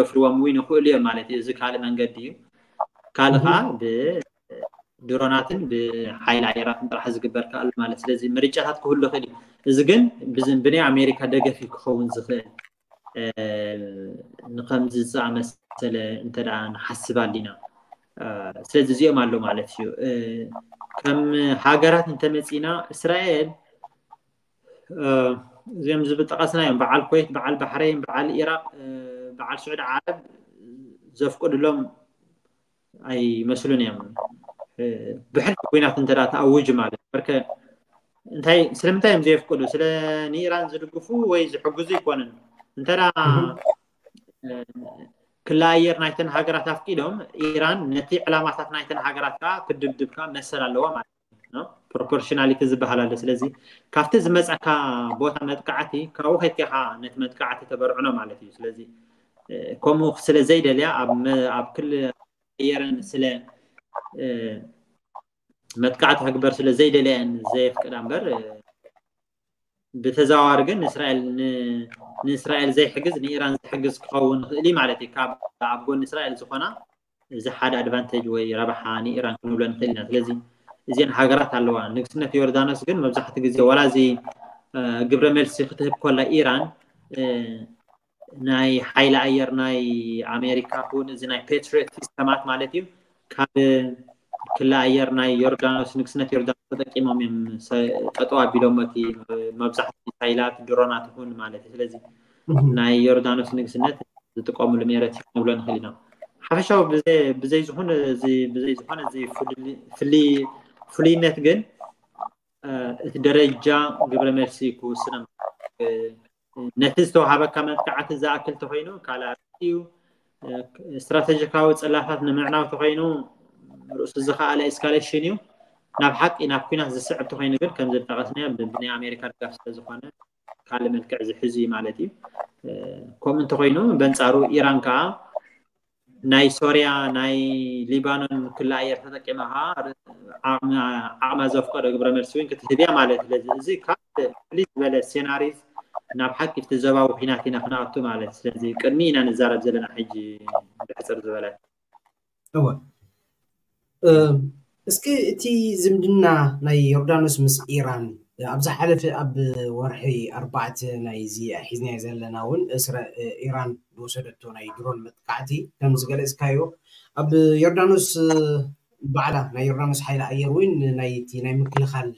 ደፍርዎም እውን ይኽእሉ እዮም ማለት እዩ እዚ ካልእ መንገዲ እዩ ካልእ ከዓ درونات بحيل العراق راح زقبر كأل ما لس لازم مرجع هاد كله خلي زقن بزن بني أمريكا دقة في كون زخن نقام زيزا مثلا انت الان حسب علينا سلاز زيو معلو معلتيو كم هاجرات انت مسينا اسرائيل زي ما زبط قصنا يوم بعال الكويت بعال البحرين بعال العراق بعال السعود العرب زفقوا لهم اي مسلون يوم ብሕድ ኩናት እንተ ተኣውጅ ማለት በርከ እንታይ ስለምንታይ እዮም ዘየፍቅዱ ስለ ንኢራን ዝድግፉ ወይ ዝሕግዙ ይኮነን እንተ ክለኣየር ናይተን ሃገራት ኣፍቂዶም ኢራን ነቲ ዕላማታት ናይተን ሃገራት ከዓ ክድብድብካ መሰል ኣለዋ ማለት እዩ ፕሮፖርሽናሊቲ ዝበሃል ኣሎ ስለዚ ካብቲ ዝመፀካ ቦታ መጥቃዕቲ ካብኡ ከይትካ ነቲ መጥቃዕቲ ተበርዕኖ ማለት እዩ ስለዚ ከምኡ ስለ ዘይደልያ ኣብ ክል ኣየረን ስለ መጥቃዕቲ ክግበር ስለ ዘይደለየን ዘየፍቅድ እምበር ብተዘዋዋሪ ግን ንእስራኤል ዘይሕግዝ ንኢራን ዝሕግዝ ክኸውን ክእል ማለት እዩ ካብ ኣብ ጎኒ እስራኤል ዝኮና እዚ ሓደ ኣድቫንቴጅ ወይ ረብሓ ንኢራን ክንብሎ ንክእል ኢና ስለዚ እዚአን ሃገራት ኣለዋ ንግስነት ዮርዳኖስ ግን መብዛሕትኡ ግዜ ዋላ እዚ ግብረ መልሲ ክትህብ ኮላ ኢራን ናይ ሓይሊ ኣየር ናይ ኣሜሪካ እውን እዚ ናይ ፔትሪዮት ሲስተማት ማለት እዩ ካብ ክላ ኣየር ናይ ዮርዳኖስ ንግስነት ዮርዳኖስ ተጠቂሞም እዮም ጠጠው ኣቢሎም እቲ መብዛሕቲ ሳይላት ድሮናት ይኹን ማለት እዩ ስለዚ ናይ ዮርዳኖስ ንግስነት ዝጥቀምሉ ሜረት እዩ ክንብሎ ንክእል ኢና ሓፈሻዊ ብዘይ ዝኾነ ብዘይ ዝኾነ እዚ ፍሉይነት ግን እቲ ደረጃ ግብረ መልሲ ክውስነ ነቲ ዝተዋሃበካ መልክዓት ዝኣክል ተኮይኑ ካልኣዩ استراتيجيكاوي ፅላፋት ንምዕናው ተኮይኑ ርእሱ ዝከኣለ ኤስካሌሽን እዩ ናብ ሓቂ ናብ ኩናት ዝስዕብ ተኮይኑ ግን ከም ዝጠቀስና ብናይ ኣሜሪካ ድጋፍ ስለዝኮነ ካልእ መልክዕ ዝሕዙ እዩ ማለት እዩ ከምኡ እንተኮይኑ በንፃሩ ኢራን ከዓ ናይ ሶርያ ናይ ሊባኖን ክላ ኣየር ተጠቂማ ከዓ ዓቅማ ዘፍቀዶ ግብረ መልሲ እውን ክትህብያ ማለት እዩ ስለዚ እዚ ካብ ፍልይ ዝበለ ሴናሪዝ ናብ ሓቂ እቲ ዞባዊ ኩናት ኢና ክነኣቱ ማለት ስለዚ ቅድሚ ኢና ንዛረብ ዘለና ሕጂ ብሕፅር ዝበለ እወ እስኪ እቲ ዝምድና ናይ ዮርዳኖስ ምስ ኢራን ኣብዛ ሓለፈ ኣብ ወርሒ ኣርባዕተ ናይዚ ሒዝናዮ ዘለና እውን እስረ ኢራን ዝወሰደቶ ናይ ድሮን መጥቃዕቲ ከም ዝገለፅካዮ ኣብ ዮርዳኖስ በዕላ ናይ ዮርዳኖስ ሓይሊ ኣየር እውን ናይቲ ናይ ምክልኻል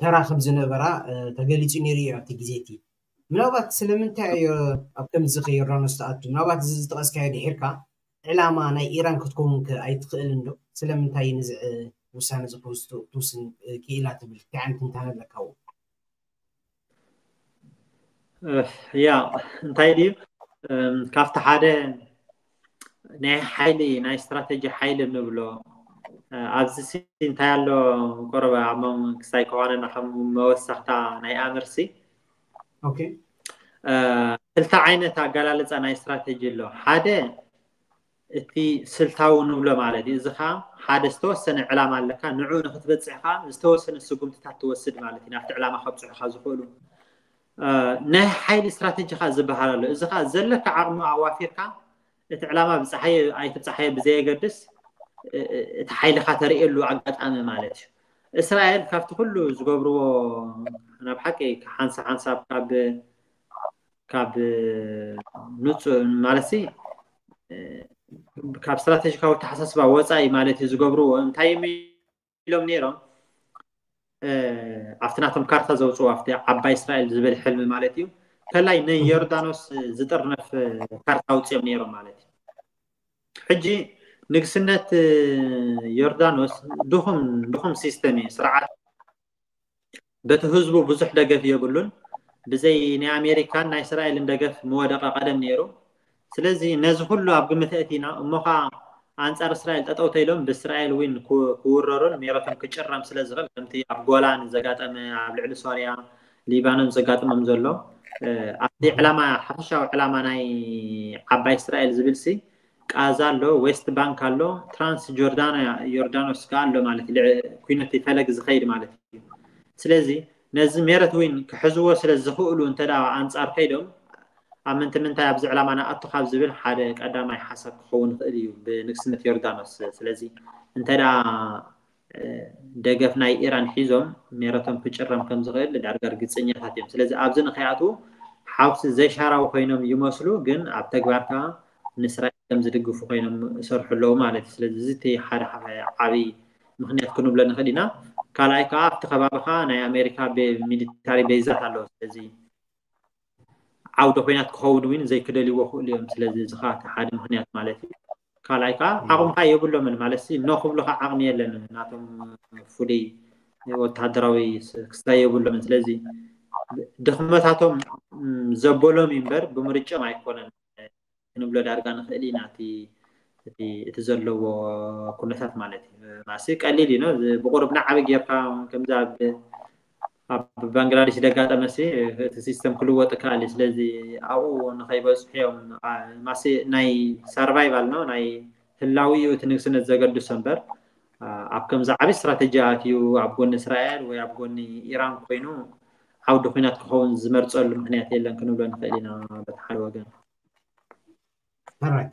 ተራ ከም ዝነበራ ተገሊፁ ነይሩ እዩ ኣብቲ ግዜቲ ምናልባት ስለምንታይ እዩ ኣብ ከምዚ ከይራኖ ዝተኣቱ ምናልባት እዚ ዝጠቐስካዮ ድሒርካ ዕላማ ናይ ኢራን ክትከውን ኣይትኽእልን ዶ ስለምንታይ ነዚ ውሳነ ዝክውስን ክኢላ ትብል እንታይ ዓይነት እንታን ኣለካዎ ያ እንታይ ድዩ ካብቲ ሓደ ናይ ሓይሊ ናይ እስትራተጂ ሓይሊ ንብሎ ኣብዚ እንታይ ኣሎ ቆረበ ኣሞም ክሳይ ከዋነና ከም መወሳኽታ ናይ ኣምርሲ ስልታ ዓይነት ኣገላለፃ ናይ እስትራቴጂ ኣሎ ሓደ እቲ ስልታዊ ንብሎ ማለት እዩ እዚ ከዓ ሓደ ዝተወሰነ ዕላማ ኣለካ ንዕኡ ንክትበፅሕ ከዓ ዝተወሰነ ስጉምትታት ትወስድ ማለት እዩ ናብቲ ዕላማ ከብፅሑካ ዝኽእሉ ናይ ሓይሊ እስትራቴጂ ካ ዝበሃል ኣሎ እዚ ከዓ ዘለካ ዓቕሚ ኣዋፊርካ እቲ ዕላማ ብፀሓየ ኣይትፀሓየ ብዘየገድስ እቲ ሓይልካ ተርእየሉ ኣጋጣሚ ማለት እዩ እስራኤል ካብቲ ኩሉ ዝገብርዎ ናብ ሓቂ ሓንሳ ሓንሳብ ካብ ካብ ንፁ ማለት ካብ እስትራተጂካዊ ተሓሳስባ ወፃኢ ማለት እዩ ዝገብርዎ እንታይ ኢሎም ነይሮም ኣብቲ ናቶም ካርታ ዘውፅዎ ኣብቲ ዓባይ እስራኤል ዝብል ሕልሚ ማለት እዩ ከላይ ንዮርዳኖስ ዝጥርነፍ ካርታ ውፅኦም ነይሮም ማለት እዩ ሕጂ ንግስነት ዮርዳኖስ ድኹም ድኹም ሲስተም እዩ ስርዓት በቲ ህዝቡ ብዙሕ ደገፍ የብሉን ብዘይ ናይ ኣሜሪካን ናይ እስራኤልን ደገፍ መወደቀ ቀደም ነይሩ ስለዚ ነዚ ኩሉ ኣብ ግምትእቲ ኢና እሞ ከዓ ኣንፃር እስራኤል ጠጠው ተኢሎም ብእስራኤል ውን ክውረሩን ሜረቶም ክጭረም ስለዝኽእል ከምቲ ኣብ ጎላን ዘጋጠመ ኣብ ልዕሊ ሶርያ ሊባኖን ዘጋጥሞም ዘሎ ኣብዚ ዕላማ ሓፈሻዊ ዕላማ ናይ ዓባይ እስራኤል ዝብል ሲ ቃዛ ኣሎ ዌስት ባንክ ኣሎ ትራንስ ጆርዳና ዮርዳኖስ ከዓ ኣሎ ማለት እዩ ኩነት ፈለግ ዝከይድ ማለት እዩ ስለዚ ነዚ ሜረት ውን ክሕዝዎ ስለ ዝኽእሉ እንተ ኣንፃር ከይዶም ኣብ ምንቲ ምንታይ ኣብዚ ዕላማ ናኣቱ ካብ ዝብል ሓደ ቀዳማይ ሓሳብ ክኸውን ይክእል እዩ ብንግስነት ዮርዳኖስ ስለዚ እንተ ደገፍ ናይ ኢራን ሒዞም ሜረቶም ክጭረም ከም ዝኽእል ዳርጋ ርግፀኛታት እዮም ስለዚ ኣብዚ ንኸይኣትዉ ሓውሲ ዘይሻራዊ ኮይኖም ይመስሉ ግን ኣብ ተግባር ከዓ ንስራኤል ከም ዝድግፉ ኮይኖም ሰርሑ ኣለዉ ማለት እዩ ስለዚ እዚ እቲ ሓደ ዓብይ ምክንያት ክንብሎ ንክእል ኢና ካልኣይ ከዓ ኣብቲ ከባቢካ ናይ ኣሜሪካ ሚሊታሪ ቤዛት ኣለዎ ስለዚ ዓውደ ኮይናት ክኸውን እውን ዘይክደልይዎ ክእሉ እዮም ስለዚ እዚ ከዓ እቲ ሓደ ምክንያት ማለት እዩ ካልኣይ ከዓ ዓቕምካ የብሎምን ማለት ኖ ክብሉካ ዓቕሚ የለን ናቶም ፍሉይ ወታደራዊ ክስታይ የብሎምን ስለዚ ድክመታቶም ዘበሎም እዩ እምበር ብምርጭም ኣይኮነን ክንብሎ ዳርጋ ንክእል ኢና እቲ ዘለዎ ኩነታት ማለት እዩ ማሲ ቀሊል እዩ ኖ ብቁርብና ዓበ ጌርካ ከምዚ ኣብ ባንግላዴሽ ደጋጠመሲ እቲ ሲስተም ክልወጥ ከኣል ስለዚ ኣብኡ ንከይበፅሑ እዮም ማሲ ናይ ሰርቫይቫል ኖ ናይ ህላዊ እዩ እቲ ንግስነት ዘገድሶ እምበር ኣብ ከምዚ ዓበይ እስትራተጂያት እዩ ኣብ ጎኒ እስራኤል ወይ ኣብ ጎኒ ኢራን ኮይኑ ዓውዲ ኩናት ክኸውን ዝመርፀሉ ምክንያት የለን ክንብሎ ንክእል ኢና በቲ ሓደ ወገን ኣራይ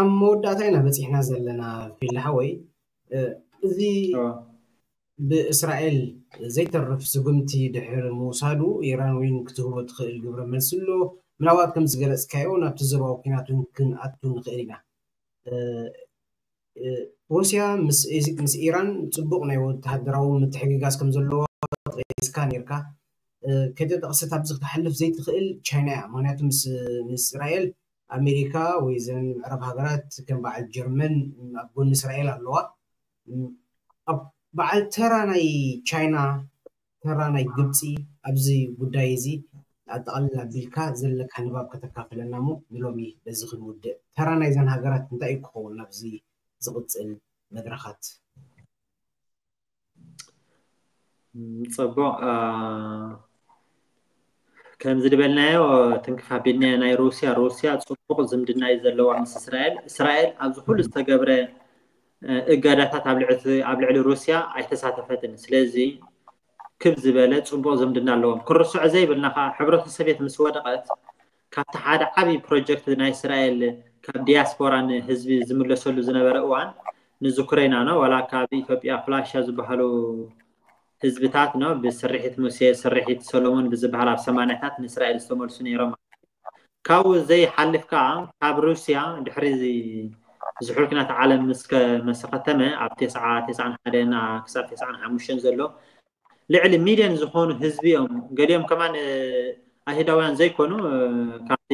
ኣብ መወዳእታ ኢና በፂሕና ዘለና ፊልሓወይ እዚ ብእስራኤል ዘይተርፍ ስጉምቲ ድሕሪ ምውሳዱ ኢራን እውን ክትህቦ ትኽእል ግብረ መልሲ ኣሎ ምናልባት ከም ዝገለፅካዮ ናብቲ ዞባዊ ኩናት እውን ክንኣቱ ንኽእል ኢና ሩስያ ምስ ኢራን ፅቡቅ ናይ ወተሃደራዊ ምትሕግጋዝ ከም ዘለዎ ጠቂስካ ነርካ ከደ ጠቕስት ኣብዚ ክትሓልፍ ዘይትኽእል ቻይና እያ ምክንያቱ ምስ እስራኤል امريكا ويزن عرب هاغرات كان بعد جرمن ابون اسرائيل اللوا أب بعد تراني تشاينا تراني جبتي ابزي بودايزي اتقلل بالكا زلك هنباب كتكافل النامو ملومي بزغ المدة تراني زن هاغرات نتايك هو نبزي زغط المدرخات صبو ከምዚ ድበልናዮ ትንክፍ ኣቢልና ናይ ሩስያ ሩስያ ፅቡቅ ዝምድና እዩ ዘለዋ ምስ እስራኤል እስራኤል ኣብዚ ኩሉ ዝተገብረ እጋዳታት ኣብ ልዕሊ ሩስያ ኣይተሳተፈትን ስለዚ ክብ ዝበለ ፅቡቅ ዝምድና ኣለዎም ክርስዑ ዘይብልና ከዓ ሕብረተሰብ ቤት ምስ ወደቐት ካብቲ ሓደ ዓብይ ፕሮጀክት ናይ እስራኤል ካብ ዲያስፖራን ህዝቢ ዝምለሰሉ ዝነበረ እዋን ንዝኩሬና ዋላ ካብ ኢትዮጵያ ፍላሻ ዝበሃሉ ህዝብታትኖ ብስርሒት ሙሴ ስርሒት ሰሎሞን ብዝበሃል ኣብ ሰማንያታት ንእስራኤል ዝተመልሱ ነይሮም ካብኡ ዘይሓልፍ ከዓ ካብ ሩስያ ድሕሪ ዝሑል ኩናት ዓለም ምስ መሰኸተመ ኣብ ተስዓ ተስዓን ሓደና ክሳብ ተስዓን ሓሙሽተን ዘሎ ልዕሊ ሚድዮን ዝኾኑ ህዝቢ እዮም ገሊኦም ከማን ኣይሁዳውያን ዘይኮኑ ካብቲ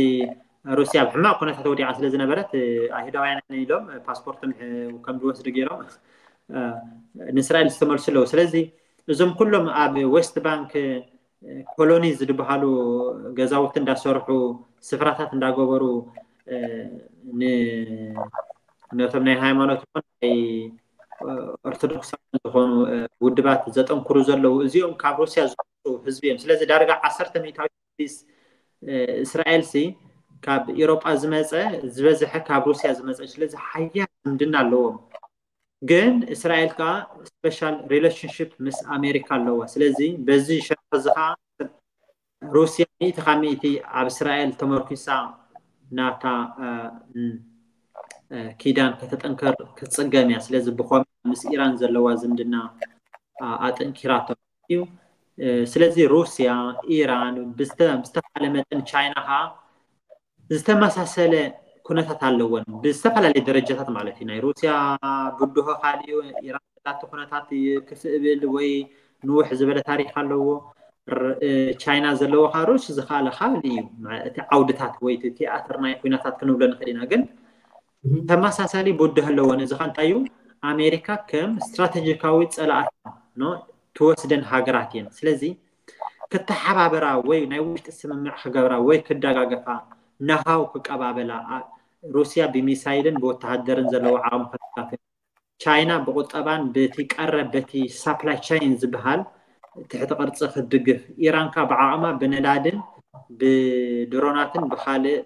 ሩስያ ብሕማቅ ኩነታት ወዲዓ ስለ ዝነበረት ኣይሁዳውያን ኢሎም ፓስፖርቶም ከም ዝወስዱ ገይሮም ንእስራኤል ዝተመልሱ ኣለዉ ስለዚ እዞም ኩሎም ኣብ ዌስት ባንክ ኮሎኒ ዝበሃሉ ገዛውቲ እንዳሰርሑ ስፍራታት እንዳገበሩ ነቶም ናይ ሃይማኖት ናይ ኦርቶዶክስ ዝኮኑ ውድባት ዘጠንክሩ ዘለው እዚኦም ካብ ሩስያ ዝመፁ ህዝቢ እዮም ስለዚ ዳርጋ ዓሰርተ ሚታዊ ስ እስራኤል ሲ ካብ ኢሮጳ ዝመፀ ዝበዝሐ ካብ ሩስያ ዝመፀ ስለዚ ሓያ ዝምድና ኣለዎም ግን እስራኤል ከ ስፔሻል ሪሌሽንሽፕ ምስ ኣሜሪካ ኣለዎ ስለዚ በዚ ሸርፈ እዚ ከዓ ሩስያ ሚእቲ ካብ ሚእቲ ኣብ እስራኤል ተመርኪሳ ናታ ኪዳን ከተጠንከር ክትፅገም እያ ስለዚ ብኮም ምስ ኢራን ዘለዋ ዝምድና ኣጠንኪራቶ እዩ ስለዚ ሩስያ ኢራን ብዝተሓለ መጠን ቻይና ከዓ ዝተመሳሰለ ኩነታት ኣለወን ብዝተፈላለየ ደረጃታት ማለት እዩ ናይ ሩስያ ብድሆ ካሊእ ኢራን ዘላቶ ኩነታት ክስእብል ወይ ንውሕ ዝበለ ታሪክ ኣለዎ ቻይና ዘለዎ ካ ሩስ ዝካኣለ ካል እዩ እቲ ዓውድታት ወይ ቲኣትር ናይ ኩነታት ክንብሎ ንክእል ኢና ግን ተመሳሳሊ ብድህ ኣለዎን እዚ ከዓ እንታይ እዩ ኣሜሪካ ከም እስትራቴጂካዊ ፀላኣት ትወስደን ሃገራት እየን ስለዚ ክተሓባበራ ወይ ናይ ውሽጢ ስምምዕ ክገብራ ወይ ክደጋገፋ ናሃው ክቀባበላ ሩስያ ብሚሳይልን ብወተሃደርን ዘለዎ ዓቕሚ ክልታት ቻይና ብቁጠባን በቲ ቀረ በቲ ሳፕላይ ቻይን ዝበሃል ትሕቲ ቅርፂ ክትድግፍ ኢራንካ ብዓቅማ ብነዳድን ብድሮናትን ብካልእ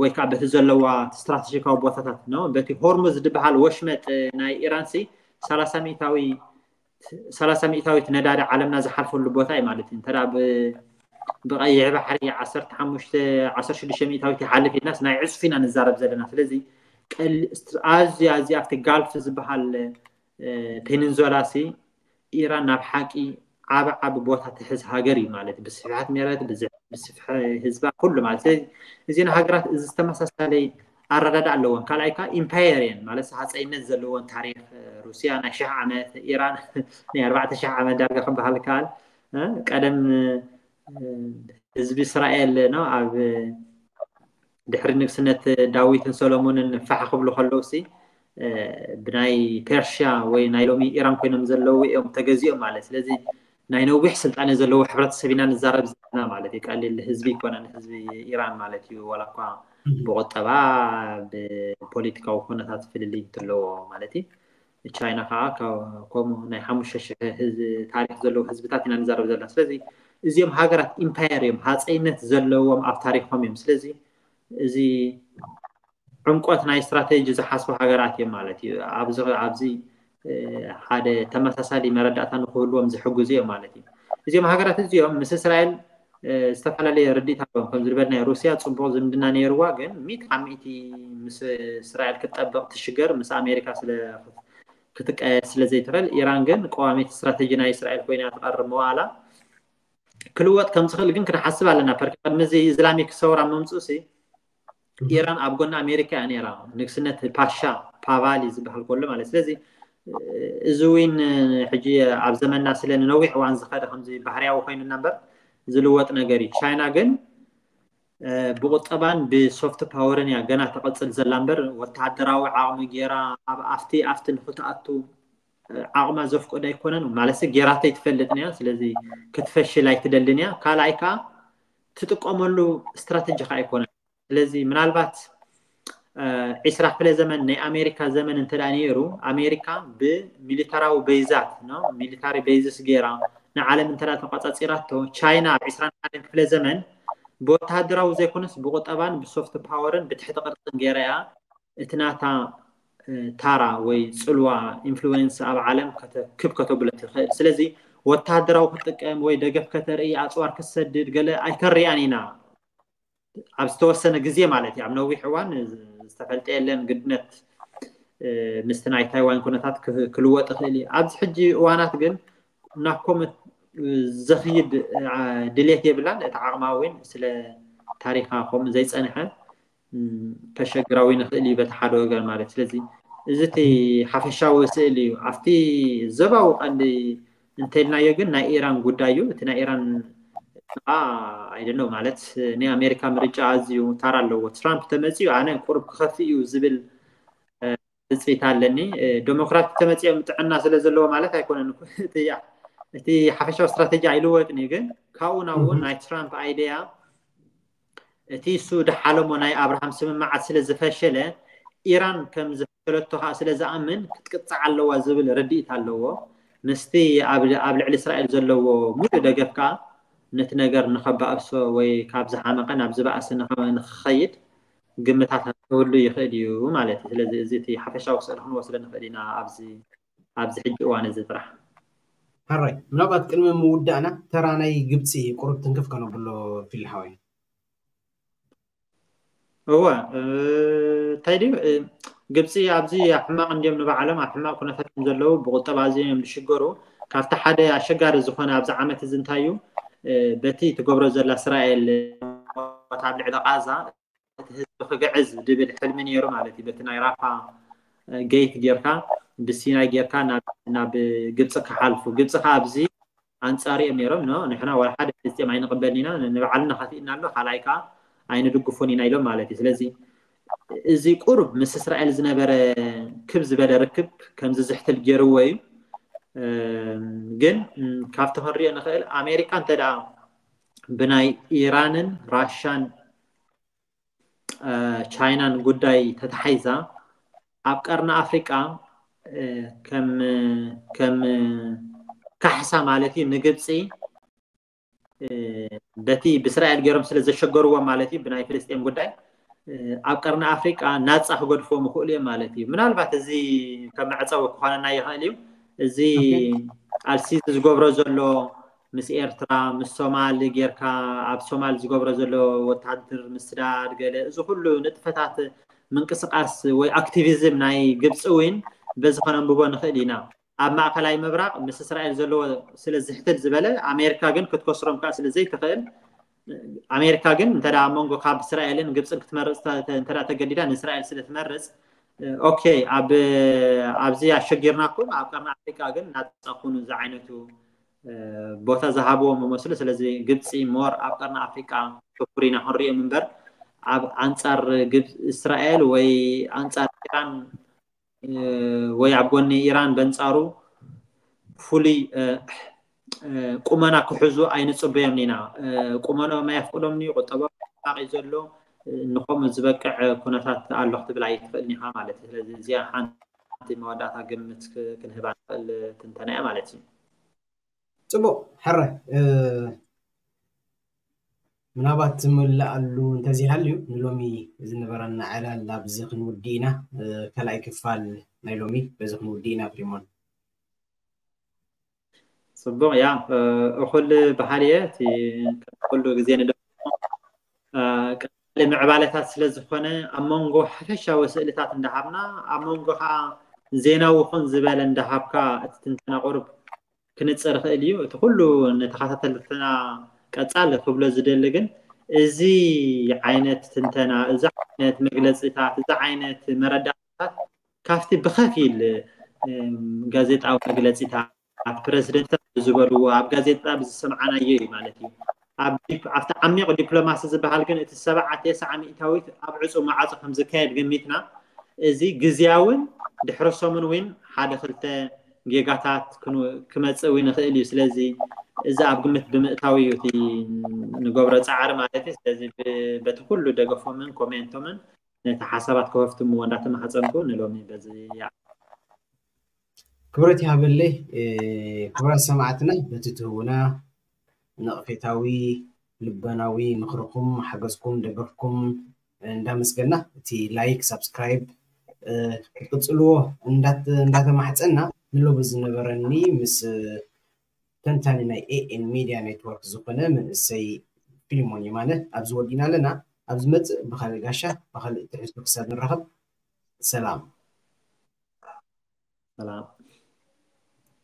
ወይ ከዓ በቲ ዘለዋ ስትራተጂካዊ ቦታታት ነ በቲ ሆርሙዝ ድበሃል ወሽመጥ ናይ ኢራን ሲ ሳላሳ ሚእታዊት ነዳዲ ዓለምና ዝሓልፈሉ ቦታ እዩ ማለት እዩ እንተ بغيه بحري عصرت حمشت عصر شد شميت هاي تحلف الناس نعيش فينا نزارب زلنا فلزي الأزيا زي أفت الجالف زبها ال بينزولاسي إيران نبحكي عب عب بوتها تحس هاجري مالت بس في حد ميرات بس بس في حزب كله مالت زي زين هاجرات إذا استمس سالي أردد على لون قال أيك إمبيرين مالت سحات أي نزل لون تاريخ روسيا نشعة عمت إيران نير بعد شعة عمت درجة خبها الكال قدم أه؟ ህዝቢ እስራኤል ኖ ኣብ ድሕሪ ንግስነት ዳዊትን ሰሎሞንን ፋሕ ክብሉ ከለዉ ሲ ብናይ ፐርሽያ ወይ ናይ ሎሚ ኢራን ኮይኖም ዘለው እዮም ተገዚኦም ማለት ስለዚ ናይ ነዊሕ ስልጣን ዘለዎ ሕብረተሰብ ኢና ንዛረብ ዘለና ማለት እዩ ቀሊል ህዝቢ ይኮነ ህዝቢ ኢራን ማለት እዩ ዋላ እኳ ብቁጠባ ብፖለቲካዊ ኩነታት ፍልልይ እንትለዎ ማለት እዩ ቻይና ከዓ ከምኡ ናይ ሓሙሽተ ሽሕ ታሪክ ዘለዎ ህዝብታት ኢና ንዛረብ ዘለና ስለዚ እዚኦም ሃገራት ኢምፓየር እዮም ሃፀይነት ዘለዎም ኣብ ታሪኮም እዮም ስለዚ እዚ ዕምቆት ናይ እስትራቴጂ ዝሓስቡ ሃገራት እዮም ማለት እዩ ኣብዚ ሓደ ተመሳሳሊ መረዳእታ ንክህልዎም ዝሕግዙ እዮም ማለት እዩ እዚኦም ሃገራት እዚኦም ምስ እስራኤል ዝተፈላለየ ርዲእታ ከም ዝልበል ናይ ሩስያ ፅቡቅ ዝምድና ነይርዋ ግን ሚት ካብ ምስ እስራኤል ክትጠብቅ ትሽገር ምስ ኣሜሪካ ክትቀየስ ስለዘይትኽእል ኢራን ግን ቀዋሚት እስትራቴጂ ናይ እስራኤል ኮይና ትቀርብ መዋላ ክልወጥ ከም ዝኽእል ግን ክንሓስብ ኣለና ቅድሚዚ እስላሚክ ሰውራ መምፅእሲ ኢራን ኣብ ጎኒ ኣሜሪካ እያ ነራ ንግስነት ፓሻ ፓቫሊ ዝበሃል ከሎ ማለት ስለዚ እዚ እውን ሕጂ ኣብ ዘመና ስለ ንነዊሕ እዋን ዝኸደ ከምዚ ባህርያዊ ኮይኑና እምበር ዝልወጥ ነገር እዩ ቻይና ግን ብቁጠባን ብሶፍት ፓወርን እያ ገና ተቐፅል ዘላ እምበር ወተሃደራዊ ዓቕሚ ገይራ ኣብ ኣፍቲ ኣፍቲ ንክትኣቱ ዓቕማ ዘፍቀዶ ኣይኮነን ማለት ጌራተይ ትፈልጥንያ ስለዚ ክትፈሽል ኣይትደልን እያ ካልኣይ ከዓ ትጥቀመሉ እስትራተጂ ከ ኣይኮነን ስለዚ ምናልባት ዒስራ ክፍለ ዘመን ናይ ኣሜሪካ ዘመን እንተዳ ነይሩ ኣሜሪካ ብሚሊታራዊ በይዛት ሚሊታሪ በይዝስ ገይራ ንዓለም እንተዳ ተቋፃፂራቶ ቻይና ኣብ ዒስራ ሓደን ክፍለ ዘመን ብወተሃደራዊ ዘይኮነስ ብቁጠባን ብሶፍት ፓወርን ብትሕቲ ቅርፅን ገይራ እያ እቲ ናታ ታራ ወይ ፅልዋ ኢንፍሉዌንስ ኣብ ዓለም ክብ ከተብለት ይኽእል ስለዚ ወታደራዊ ክጥቀም ወይ ደገፍ ከተርኢ ኣፅዋር ክሰድድ ገለ ኣይከርያን ኢና ኣብ ዝተወሰነ ግዜ ማለት እዩ ኣብ ነዊሕ እዋን ዝተፈልጠ የለን ግድነት ምስቲ ናይ ታይዋን ኩነታት ክልወጥ ይኽእል እዩ ኣብዚ ሕጂ እዋናት ግን ናብኮም ዘኽይድ ድሌት የብላን እቲ ዓቕማ እውን ስለ ታሪካ ከምኡ ዘይፀንሐ ከሸግራዊ ንኽእል እዩ በቲ ሓደ ወገን ማለት ስለዚ እዚ እቲ ሓፈሻዊ ስእሊ እዩ ኣብቲ ዘባዊ ቀንዲ እንተልናዮ ግን ናይ ኢራን ጉዳይ እዩ እቲ ናይ ኢራን ኣይደኖ ማለት ናይ ኣሜሪካ ምርጫ ኣዝዩ ታር ኣለዎ ትራምፕ ተመፂኡ ኣነ ቁርብ ክኸፊ እዩ ዝብል ትፅቢት ኣለኒ ዴሞክራት ተመፅኦም ጥዕና ስለ ዘለዎ ማለት ኣይኮነን እቲ ሓፈሻዊ እስትራተጂ ኣይልወጥኒ ግን ካብኡ ናብኡ ናይ ትራምፕ ኣይደያ እቲ እሱ ድሓለሞ ናይ ኣብርሃም ስምማዓት ስለ ዝፈሸለ ኢራን ከም ዘፈለቶ ከዓ ስለ ዝኣምን ክትቅፃዕ ኣለዋ ዝብል ርድኢት ኣለዎ ምስቲ ኣብ ልዕሊ እስራኤል ዘለዎ ሙሉእ ደገፍ ከዓ ነቲ ነገር ንከባእብሶ ወይ ካብ ዝሓመቐ ናብ ዝበእሰ ንክኸይድ ግምታት ክህሉ ይኽእል እዩ ማለት እዩ ስለዚ እዚ እቲ ሓፈሻዊ ስእሊ ክንወስደ ንኽእል ኢና ኣብዚ ኣብዚ ሕጂ እዋን እዚ ጥራሕ ሓራይ ምናልባት ቅድሚ ምውዳእና ተራ ናይ ግብፂ ቁሩብ ትንክፍ ከነብሎ ፊልሓወይ هو ታይዲ ግብፂ ኣብዚ ኣሕማቕ እንድዮም ንባዓሎም ኣብ ሕማቕ ኩነታት ከም ዘለዉ ብቁጠባ ኣዝዮም እዮም ዝሽገሩ ካብቲ ሓደ ኣሸጋሪ ዝኮነ ኣብዚ ዓመት እዚ እንታይ እዩ በቲ ትገብሮ ዘላ እስራኤል ኣብ ልዕሊ ቃዛ እቲ ህዝቢ ክግዕዝ ድብል ሕልሚ ነይሩ ማለት እዩ በቲ ናይ ራፋ ገይት ጌርካ ብሲናይ ጌርካ ናብ ግብፂ ክሓልፉ ግብፂ ከዓ ኣብዚ ኣንፃር እዮም ነይሮም ንሕና ወላ ሓደ ፍልስጥኤም ኣይንቕበልን ኢና ንባዕልና ከፊእና ኣሎ ካልኣይ ከዓ ዓይነ ድጉፉን ኢና ኢሎም ማለት እዩ ስለዚ እዚ ቁርብ ምስ እስራኤል ዝነበረ ክብ ዝበለ ርክብ ከምዚ ዝሕትል ገይርዎ እዩ ግን ካብቲ ክንሪኦ ንክእል ኣሜሪካ እንተ ደኣ ብናይ ኢራንን ራሽን ቻይናን ጉዳይ ተተሓይዛ ኣብ ቀርና ኣፍሪቃ ከም ካሕሳ ማለት እዩ ንግብፂ በቲ ብእስራኤል ገይሮም ስለ ዘሸገርዎ ማለት እዩ ብናይ ፍልስጥኤን ጉዳይ ኣብ ቀርኒ ኣፍሪቃ ናፃ ክገድፎ ምክእሉ እዮም ማለት እዩ ምናልባት እዚ ከም መዕፀዊ ክኮነና ይኽእል እዩ እዚ ኣልሲሲ ዝገብሮ ዘሎ ምስ ኤርትራ ምስ ሶማሊ ጌርካ ኣብ ሶማሊ ዝገብሮ ዘሎ ወታድር ምስዳድ ገለ እዚ ኩሉ ንጥፈታት ምንቅስቃስ ወይ ኣክቲቪዝም ናይ ግብፂ እውን በዚ ከነንብቦ ንክእል ኢና ኣብ ማእከላይ ምብራቅ ምስ እስራኤል ዘለዎ ስለ ዝበለ ኣሜሪካ ግን ክትከስሮም ከዓ ስለዘይትኽእል ኣሜሪካ ግን እንተ መንጎ ካብ እስራኤልን ግብፅን ክትመርፅ እንተ ተገዲዳ ንእስራኤል ስለትመርፅ ኦኬ ኣብዚ ኣሸጊርናኩም ኣብ ቀርና ኣፍሪቃ ግን እናተፀኩኑ እዚ ዓይነቱ ቦታ ዝሃብዎም መስሉ ስለዚ ግብፂ ሞር ኣብ ቀርና ኣፍሪቃ ሽኩር ኢና ክንሪኦም እምበር ኣብ ኣንፃር እስራኤል ወይ ኣንፃር ኢራን ወይ ኣብ ጎኒ ኢራን በንፃሩ ፍሉይ ቁመና ክሕዙ ኣይንፅበዮም ኒና ቁመኖም ኣየፍቅዶምኒ ቁጠቦም ቂ ዘሎ ንከምኡ ዝበቅዕ ኩነታት ኣሎ ክትብል ኣይትኽእልኒ ኢኻ ማለት እዩ ስለዚ እዚኣ ሓንቲ መወዳእታ ግምት ክንህባ ንኽእል ትንተና እያ ማለት እዩ ፅቡቅ ሕራይ منابات ملا اللو انتزي هاليو نلومي إذن برانا على اللاب زغن ودينا كلاي كفال نلومي بزغن ودينا بريمون صبوغ يا أخل بحالية تي كلو غزيان دو كلا معبالي حفشة وسئلة تات اندهابنا أمونغو ها زينا وخن زبال اندهابكا اتتنتنا قرب كنت صرخ إليو تخلو نتخاطة لتنا ቀጻለ ክብሎ ዝደሊ ግን እዚ ዓይነት ትንተና እዚ ዓይነት መግለፂታት እዚ ዓይነት መረዳእታት ካብቲ ብከፊል ጋዜጣዊ መግለፂታት ፕረዚደንት ዝበልዎ ኣብ ጋዜጣ ብዝሰምዓናዮ እዩ ማለት እዩ ኣብቲ ዓሚቕ ዲፕሎማሲ ዝበሃል ግን እቲ ሰብዓ ተስዓ ሚእታዊት ኣብ ዕፁ መዓፁ ከም ዝካየድ ገሚትና እዚ ግዝያውን ድሕሪ ሰሙን ወይን ሓደ ክልተ ጌጋታት ክመፅእ ው ንኽእል እዩ ስለዚ እዚ ኣብ ግምት ብምእታዊ እዩ እቲ ንገብሮ ፃዕሪ ማለት እዩ ስለዚ በቲ ኩሉ ደገፎምን ኮሜንቶምን ነቲ ሓሳባት ከበፍትምዎ እንዳተመሓፀንኩ ንሎሚ በዚ ክብረት ይሃበለይ ክብራት ሰማዕትና በቲ ትህውና ንቕፌታዊ ልበናዊ ምክርኩም ሓገዝኩም ደገፍኩም እንዳመስገና እቲ ላይክ ሳብስክራይብ ክቅፅልዎ እንዳተማሕፀና ንለውዝ ዝነበረኒ ምስ ተንታኒ ናይ ኤኤን ሚድያ ኔትወርክ ዝኮነ መንእሰይ ፊልሞን ማለት ኣብዚ ወዲና ኣለና ኣብ ዝመፅእ ብካልእ ጋሻ ብካልእ ትሕዝቶ ክሳብ ንራኸብ ሰላም ሰላም